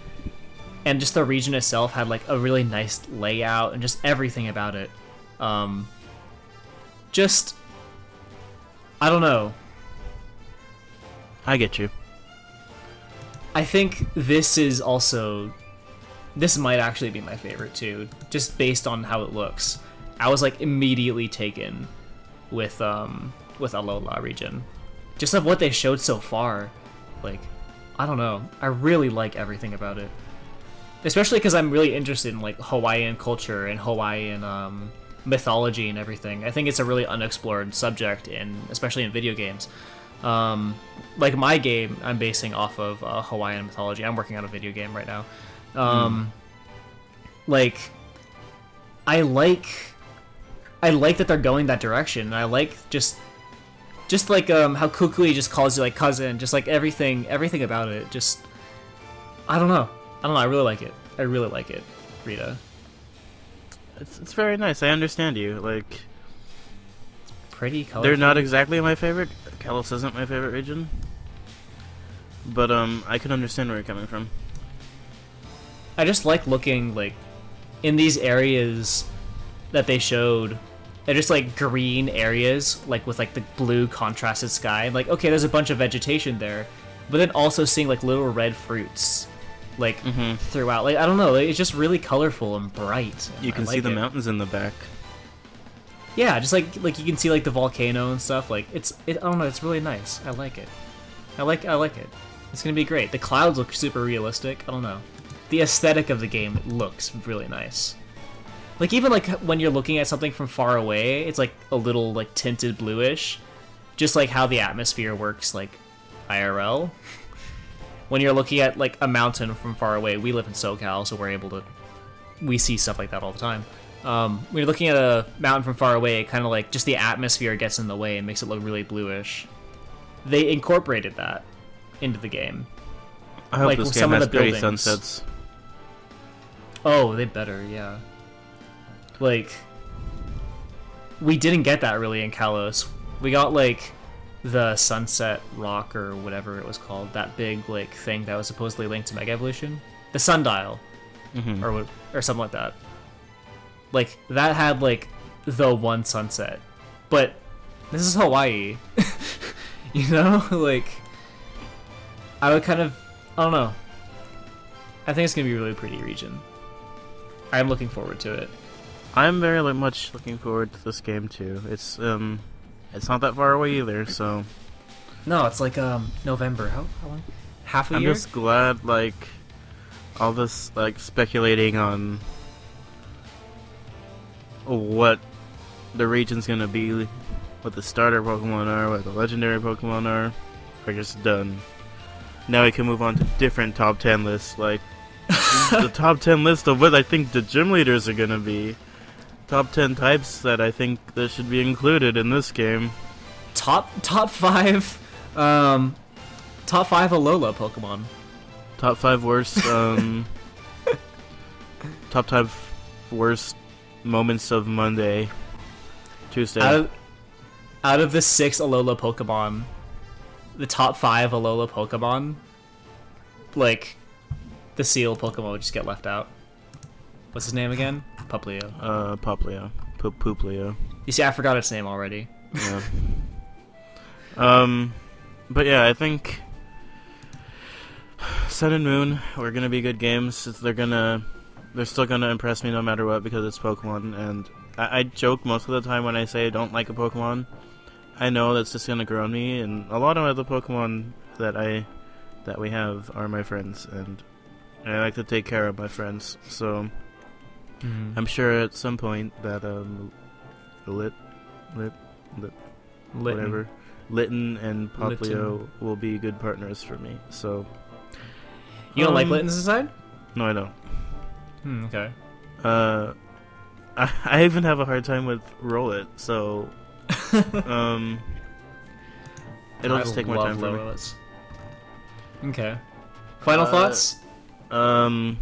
And just the region itself had like a really nice layout and just everything about it. Um just i don't know I get you. I think this is also this might actually be my favorite too, just based on how it looks. I was like immediately taken with um with Alola region. Just of what they showed so far. Like I don't know. I really like everything about it. Especially cuz I'm really interested in like Hawaiian culture and Hawaiian um mythology and everything. I think it's a really unexplored subject in especially in video games. Um, like my game, I'm basing off of uh, Hawaiian mythology. I'm working on a video game right now. Um, Like, I like, I like that they're going that direction. I like just, just like um how Kukui just calls you like cousin. Just like everything, everything about it. Just, I don't know. I don't know. I really like it. I really like it, Rita. It's, it's very nice. I understand you. Like Pretty colorful. they're not exactly my favorite. Kalos isn't my favorite region. But um, I can understand where you're coming from. I just like looking like in these areas that they showed. They're just like green areas, like with like the blue contrasted sky. Like, okay, there's a bunch of vegetation there, but then also seeing like little red fruits, like mm -hmm. throughout. Like, I don't know, like, it's just really colorful and bright. and You I can see the it. mountains in the back. Yeah, just like like you can see like the volcano and stuff. Like, it's it, I don't know, it's really nice. I like it. I like I like it. It's gonna be great. The clouds look super realistic. I don't know. The aesthetic of the game looks really nice. Like even like when you're looking at something from far away, it's like a little like tinted bluish, just like how the atmosphere works like IRL. When you're looking at like a mountain from far away, we live in SoCal, so we're able to we see stuff like that all the time. Um, when you're looking at a mountain from far away, it kind of like just the atmosphere gets in the way and makes it look really bluish. They incorporated that into the game. I hope Like, this game of has pretty sunsets. Oh, they better, yeah. Like, we didn't get that really in Kalos. We got like the Sunset Rock or whatever it was called, that big like thing that was supposedly linked to Mega Evolution, the Sundial, Mhm. or or something like that. Like that had like the one sunset, but this is Hawaii, [laughs] you know, [laughs] like I would kind of, I don't know. I think it's gonna be a really pretty region. I'm looking forward to it. I'm very li- much looking forward to this game too. It's um, it's not that far away either, so No, it's like um November. How, how long? Half a I'm year. I'm just glad like all this like speculating on what the region's gonna be, what the starter Pokemon are, what the legendary Pokemon are, are just done. Now we can move on to different top ten lists, like [laughs] the top ten list of what I think the gym leaders are gonna be. Top ten types that I think that should be included in this game. top top five, um, top five Alola Pokemon. Top five worst, [laughs] um, top five worst moments of Monday, Tuesday. Out of, out of the six Alola Pokemon, the top five Alola Pokemon, like, the Seal Pokemon would just get left out. What's his name again? Puplio. uh, Poplio, Poop Pooplio. You see, I forgot its name already. Yeah. um, but yeah, I think [sighs] Sun and Moon are gonna be good games. They're gonna, they're still gonna impress me no matter what because it's Pokemon, and I, I joke most of the time when I say I don't like a Pokemon. I know that's just gonna grow on me, and a lot of other Pokemon that I that we have are my friends, and I like to take care of my friends. So I'm sure at some point that um, lit, lit, lit Litten. whatever. Litten and Poplio will be good partners for me. So You don't like Um, Litten's inside? no, I don't. Hmm, okay. Uh, [laughs] I, I even have a hard time with Rowlet. So [laughs] um, it'll I just take more time for me. Liliths. Okay. Final Uh, thoughts? Um,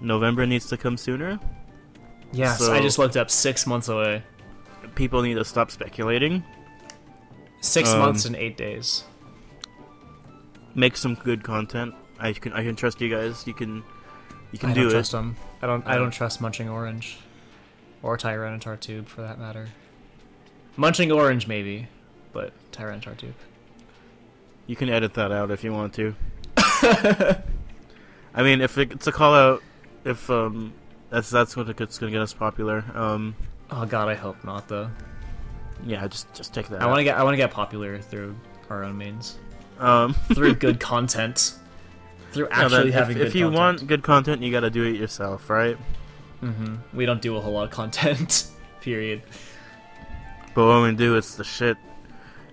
November needs to come sooner. Yes, so- I just looked up six months away. People need to stop speculating. Six Um, months and eight days. Make some good content. I can I can trust you guys. You can you can I do don't it. trust. I don't. I Uh, don't trust Munching Orange, or Tyranitar Tube for that matter. Munching Orange maybe, but Tyranitar Tube. You can edit that out if you want to. [laughs] I mean, if it's a call out, if um, that's that's what it's gonna get us popular. Um, Oh God, I hope not though. yeah, just just take that. I want to get. I want to get popular through our own means, um through [laughs] good content, through actually that- having if, good if you content. want good content, you got to do it yourself, right? hmm We don't do a whole lot of content. [laughs] Period. But when we do, it's the shit.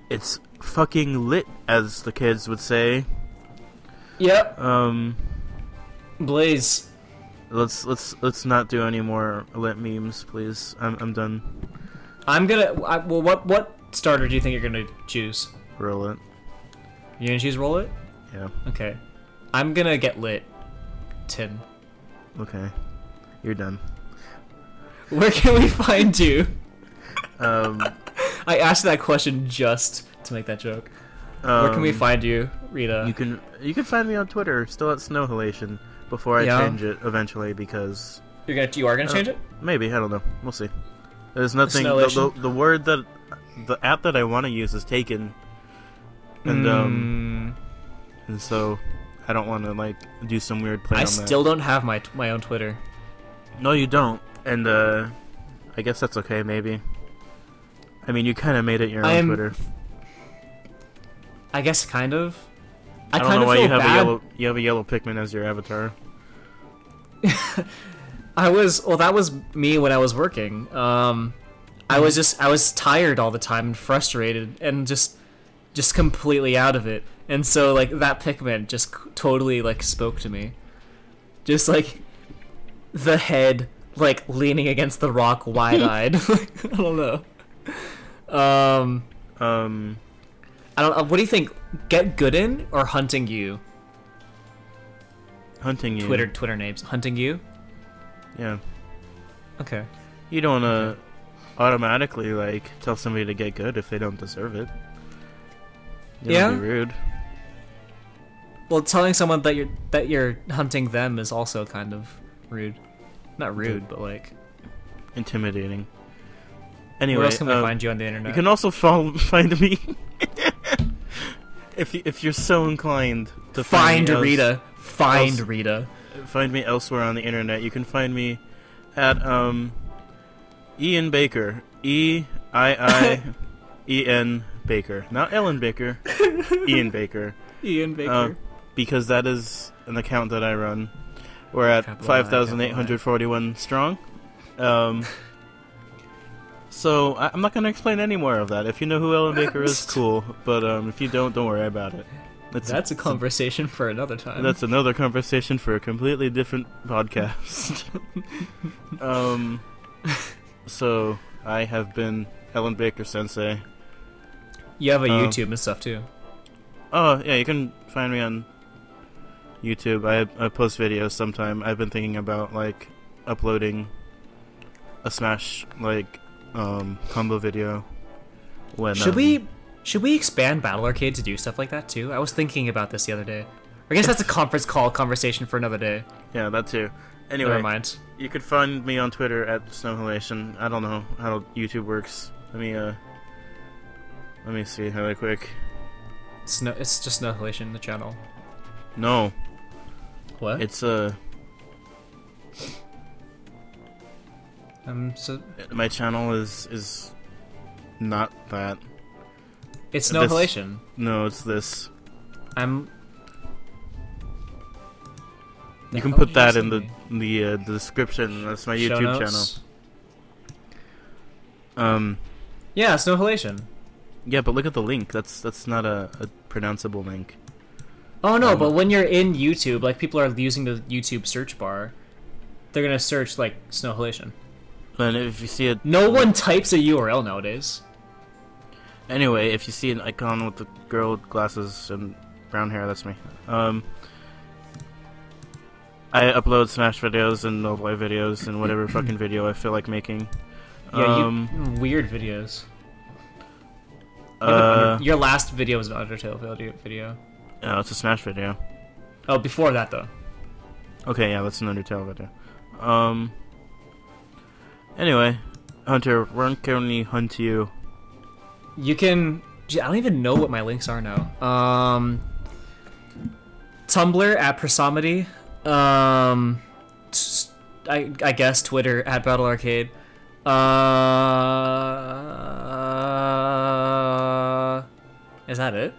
It's fucking lit, as the kids would say. Yep. Um, Blaze. let's let's let's not do any more lit memes, please. I'm I'm done. I'm gonna. I, well, what what starter do you think you're gonna choose? Rowlet. You gonna choose Rowlet? Yeah. Okay. I'm gonna get lit. Tin. Okay. You're done. [laughs] Where can we find you? Um, [laughs] I asked that question just to make that joke. Where can we um, find you, Rita? You can you can find me on Twitter, still at Snow Halation, before I Yeah. change it eventually because You're gonna. You are gonna change it. maybe I don't know. We'll see. There's nothing. The, the, the word that the app that I want to use is taken, and um, Mm, and so I don't want to like do some weird play I still don't have my my own Twitter. No, you don't. And uh, I guess that's okay. Maybe. I mean, you kind of made it your own I'm- Twitter. I guess kind of. I, I, don't kind know of why you have bad. a yellow you have a yellow Pikmin as your avatar. [laughs] I was well. That was me when I was working. Um, I Mm-hmm. was just I was tired all the time and frustrated and just just completely out of it. And so like that Pikmin just totally like spoke to me. Just like the head like leaning against the rock, [laughs] wide-eyed. [laughs] I don't know. Um, Um, I don't. Uh, what do you think? Get good in or hunting you? hunting you. Twitter Twitter names hunting you. Yeah. Okay. You don't wanna automatically like tell somebody to get good if they don't deserve it. You don't Yeah? Be rude. Well, telling someone that you're that you're hunting them is also kind of rude. Not rude, but like. Intimidating. Anyway, where else can we uh, find you on the internet? you can also follow, [laughs] find me if you, if you're so inclined to find Find me else- Rita. Find else- Rita. find me elsewhere on the internet, you can find me at um Ian Baker. E I I [laughs] E N Baker. Not Ellen Baker. [laughs] Ian Baker. Ian Baker. Uh, because that is an account that I run. We're at Capital I, capital I. 5,841 strong. Um, [laughs] so I- I'm not going to explain any more of that. If you know who Ellen Baker is, [laughs] cool. But um, if you don't, don't worry about it. It's, That's a conversation for another time. that's another conversation for a completely different podcast. [laughs] um, so I have been Ellen Baker Sensei. you have a uh, YouTube and stuff too. Oh yeah, you can find me on YouTube. I I post videos sometime. I've been thinking about like uploading a Smash like um combo video. When Should um, we should we expand Battle Arcade to do stuff like that too? I was thinking about this the other day. I guess that's a conference call conversation for another day. Yeah, that too. Anyway, Never mind. you could find me on Twitter at Snohalation. I don't know how YouTube works. Let me uh let me see really quick. Snow, it's just Snohalation, the channel. No, What? it's uh um, so my channel is is not that. it's This- Snohalation. No, it's this. I'm. You can put that in the in the, uh, description. That's my Show YouTube notes? channel. Um, Yeah, Snohalation. yeah, but look at the link. That's that's not a, a pronounceable link. Oh no, Um, but when you're in YouTube, like people are using the YouTube search bar, they're gonna search like snow Snohalation. And if you see it, No one types a URL nowadays. anyway, if you see an icon with the girl with glasses and brown hair, that's me. Um, I upload Smash videos and No Noble videos and whatever [clears throat] fucking video I feel like making. Yeah, um, you weird videos. You have an uh, your last video was an Undertale video. Yeah, it's a Smash video. Oh, before that though. Okay, yeah, that's an Undertale video. Um. Anyway, Hunter, where can we hunt you? You can. gee, I don't even know what my links are now. Um, Tumblr at Persomatey. Um, I, I guess Twitter at Battle Arcade. Uh, is that it?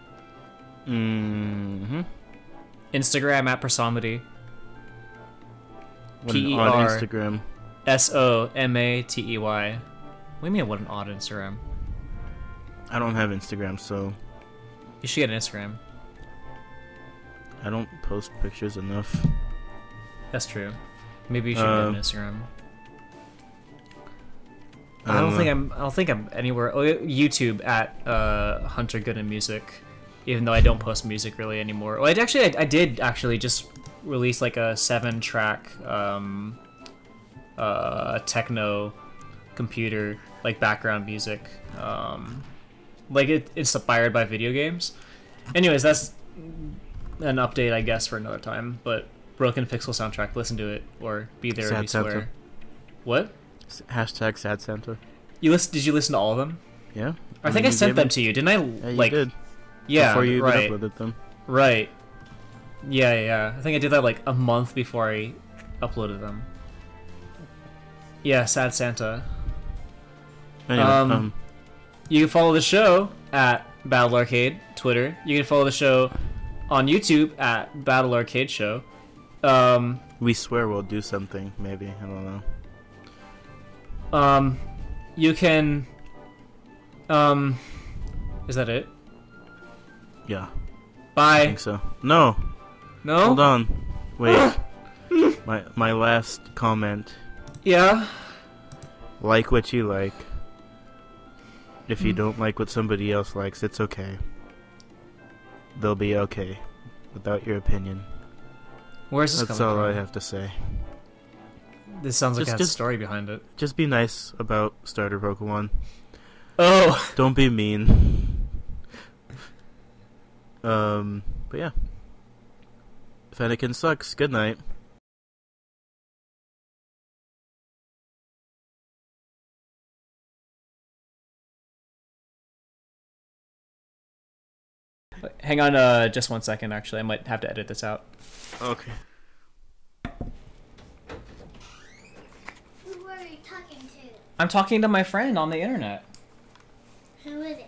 Mm-hmm. Instagram at Persomatey. What an P E odd Instagram. S O M A T E Y. What do you mean? What an odd Instagram. I don't have Instagram, so You should get an Instagram. I don't post pictures enough. That's true. Maybe you should Uh, get an Instagram. I I don't don't think. I'm. I don't think I'm anywhere. Oh, YouTube at uh, Hunter Goodin Music, even though I don't post music really anymore. Well, I actually I, I did actually just release like a seven track um, uh, techno computer like background music. Um, like it, it's inspired by video games. Anyways, that's an update I guess for another time. But Broken Pixel soundtrack, listen to it or be there Sad. Santa. What? Hashtag sad Santa. You listen? Did you listen to all of them? Yeah. I think I sent them to you, didn't I? Yeah, like, did. Yeah, Before you even right, uploaded them. right. Yeah, yeah. I think I did that like a month before I uploaded them. Yeah, Sad Santa. Anyway, Um, um, You can follow the show at Battle Arcade Twitter. You can follow the show on YouTube at Battle Arcade Show. Um, we swear we'll do something. Maybe I don't know. um, you can. Um, is that it? Yeah, Bye. I think so. No, No. hold on. Wait. [laughs] my my last comment. Yeah. Like what you like. If you Hmm. don't like what somebody else likes, it's okay. They'll be okay without your opinion. Where's this That's all from? I have to say. This sounds like Just- it has a story behind it. Just be nice about starter Pokemon. Oh. Don't be mean. Um, but yeah. Fennekin sucks. Good night. Hang on, uh, just one second. Actually, I might have to edit this out. Okay. Who are you talking to? I'm talking to my friend on the internet. Who is it?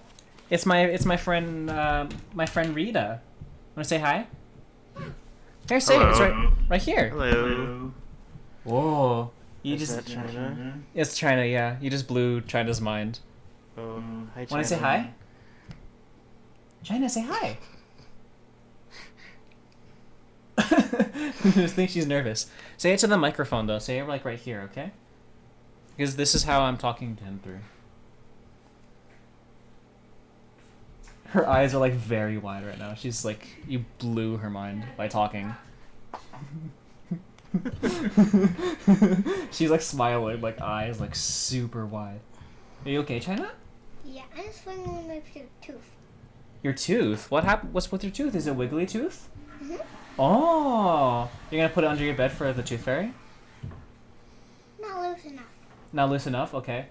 It's my it's my friend uh, my friend Rita. Want to say hi? Here, say it. It's right right here. Hello. Whoa. You Is just that China? it's China, yeah. You just blew China's mind. Oh, hi, China. Want to say hi? China, say hi. [laughs] I just think she's nervous. Say it to the microphone though. Say it like right here, okay? Because this is how I'm talking to him through. Her eyes are like very wide right now. She's like you blew her mind by talking. She's like smiling, like eyes like super wide. Are you okay, China? Yeah, I'm just wondering with your tooth. Your tooth? What happened? What's with your tooth? Is it wiggly tooth? Mhm. Oh, you're gonna put it under your bed for the tooth fairy? Not loose enough. Not loose enough. Okay.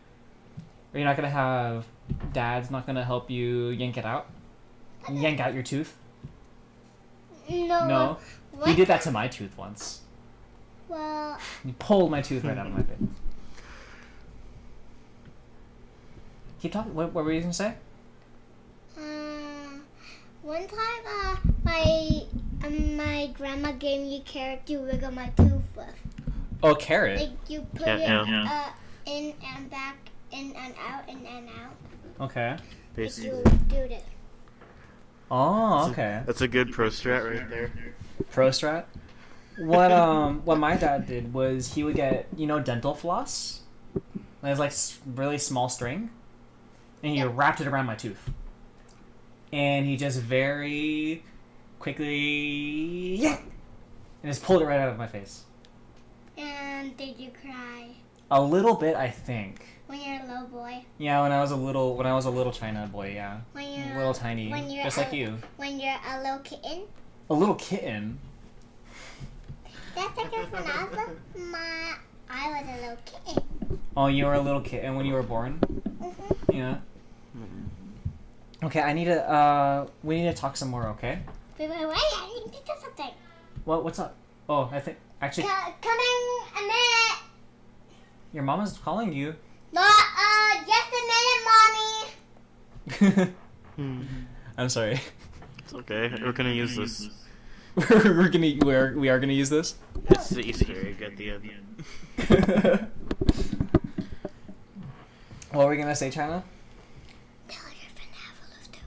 Are you not gonna have dad's not gonna help you yank it out? Yank out your tooth? No. No. What? He did that to my tooth once. Well, He pulled my tooth right out of my face. Keep talking. What, what were you gonna say? um, one time, uh, my um, my grandma gave me a carrot to wiggle my tooth with. Oh, carrot. Like you put Yeah, it yeah. uh in and back, in and out, in and out. Okay. Basically. do this. Oh, okay. That's a good pro strat right there. Pro strat. What um what my dad did was he would get you know dental floss. There's like really small string, and he Yeah. wrapped it around my tooth. And he just very quickly yeah, and just pulled it right out of my face. And did you cry A little bit, I think. When you're a little boy? Yeah, when I was a little when I was a little China boy, yeah, When you're a little tiny, when you're just a- like you, when you're a little kitten? a little kitten. That's because when I was a, my I was a little kitten. Oh, you were a little kitten when you were born. hmm Yeah. Okay, I need to. Uh, we need to talk some more. Okay. Wait, wait, wait! I need to do something. What? What's up? Oh, I think actually Co- coming a minute. your mama's calling you. No, uh, just a minute, mommy. [laughs] Hmm. I'm sorry. It's okay. We're gonna use this. [laughs] we're gonna we're we are gonna use this. It's the Easter egg at the end. [laughs] what were we gonna say, China? Tell your friend to have a loose too.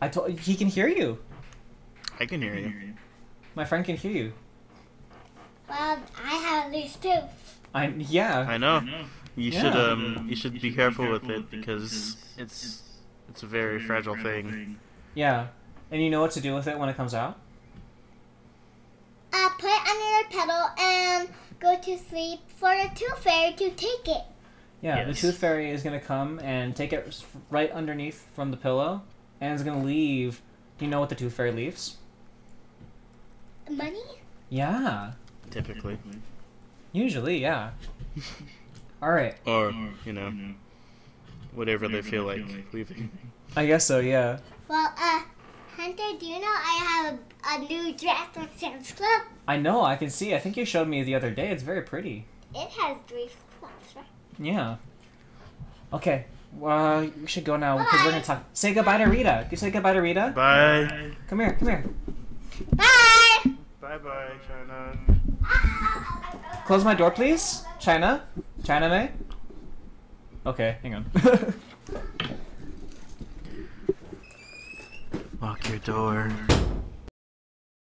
I told he can hear you. I can hear you. My friend can hear you. Well, I have a loose too. I yeah. I know. You should um you should be careful with it because it's it's a very fragile thing. Yeah. And you know what to do with it when it comes out? Uh, put it under your pillow and go to sleep for the tooth fairy to take it. Yeah, the tooth fairy is gonna come and take it right underneath from the pillow, and is gonna leave. Do you know what the tooth fairy leaves? Money? Yeah, Typically. usually, yeah. [laughs] All right, Or, you know, whatever they feel like leaving. [laughs] I guess so. Yeah. Well, uh, Hunter, do you know I have a, a new dress from Sam's Club? I know. I can see. I think you showed me the other day. It's very pretty. It has three flaps, right? Yeah. Okay. Well, we should go now because we're gonna talk. Say goodbye to Rita. You say goodbye to Rita. Bye. Come here. Come here. Bye! Bye bye, China. Close my door, please. China. China May. Okay. Hang on. [laughs] Lock your door.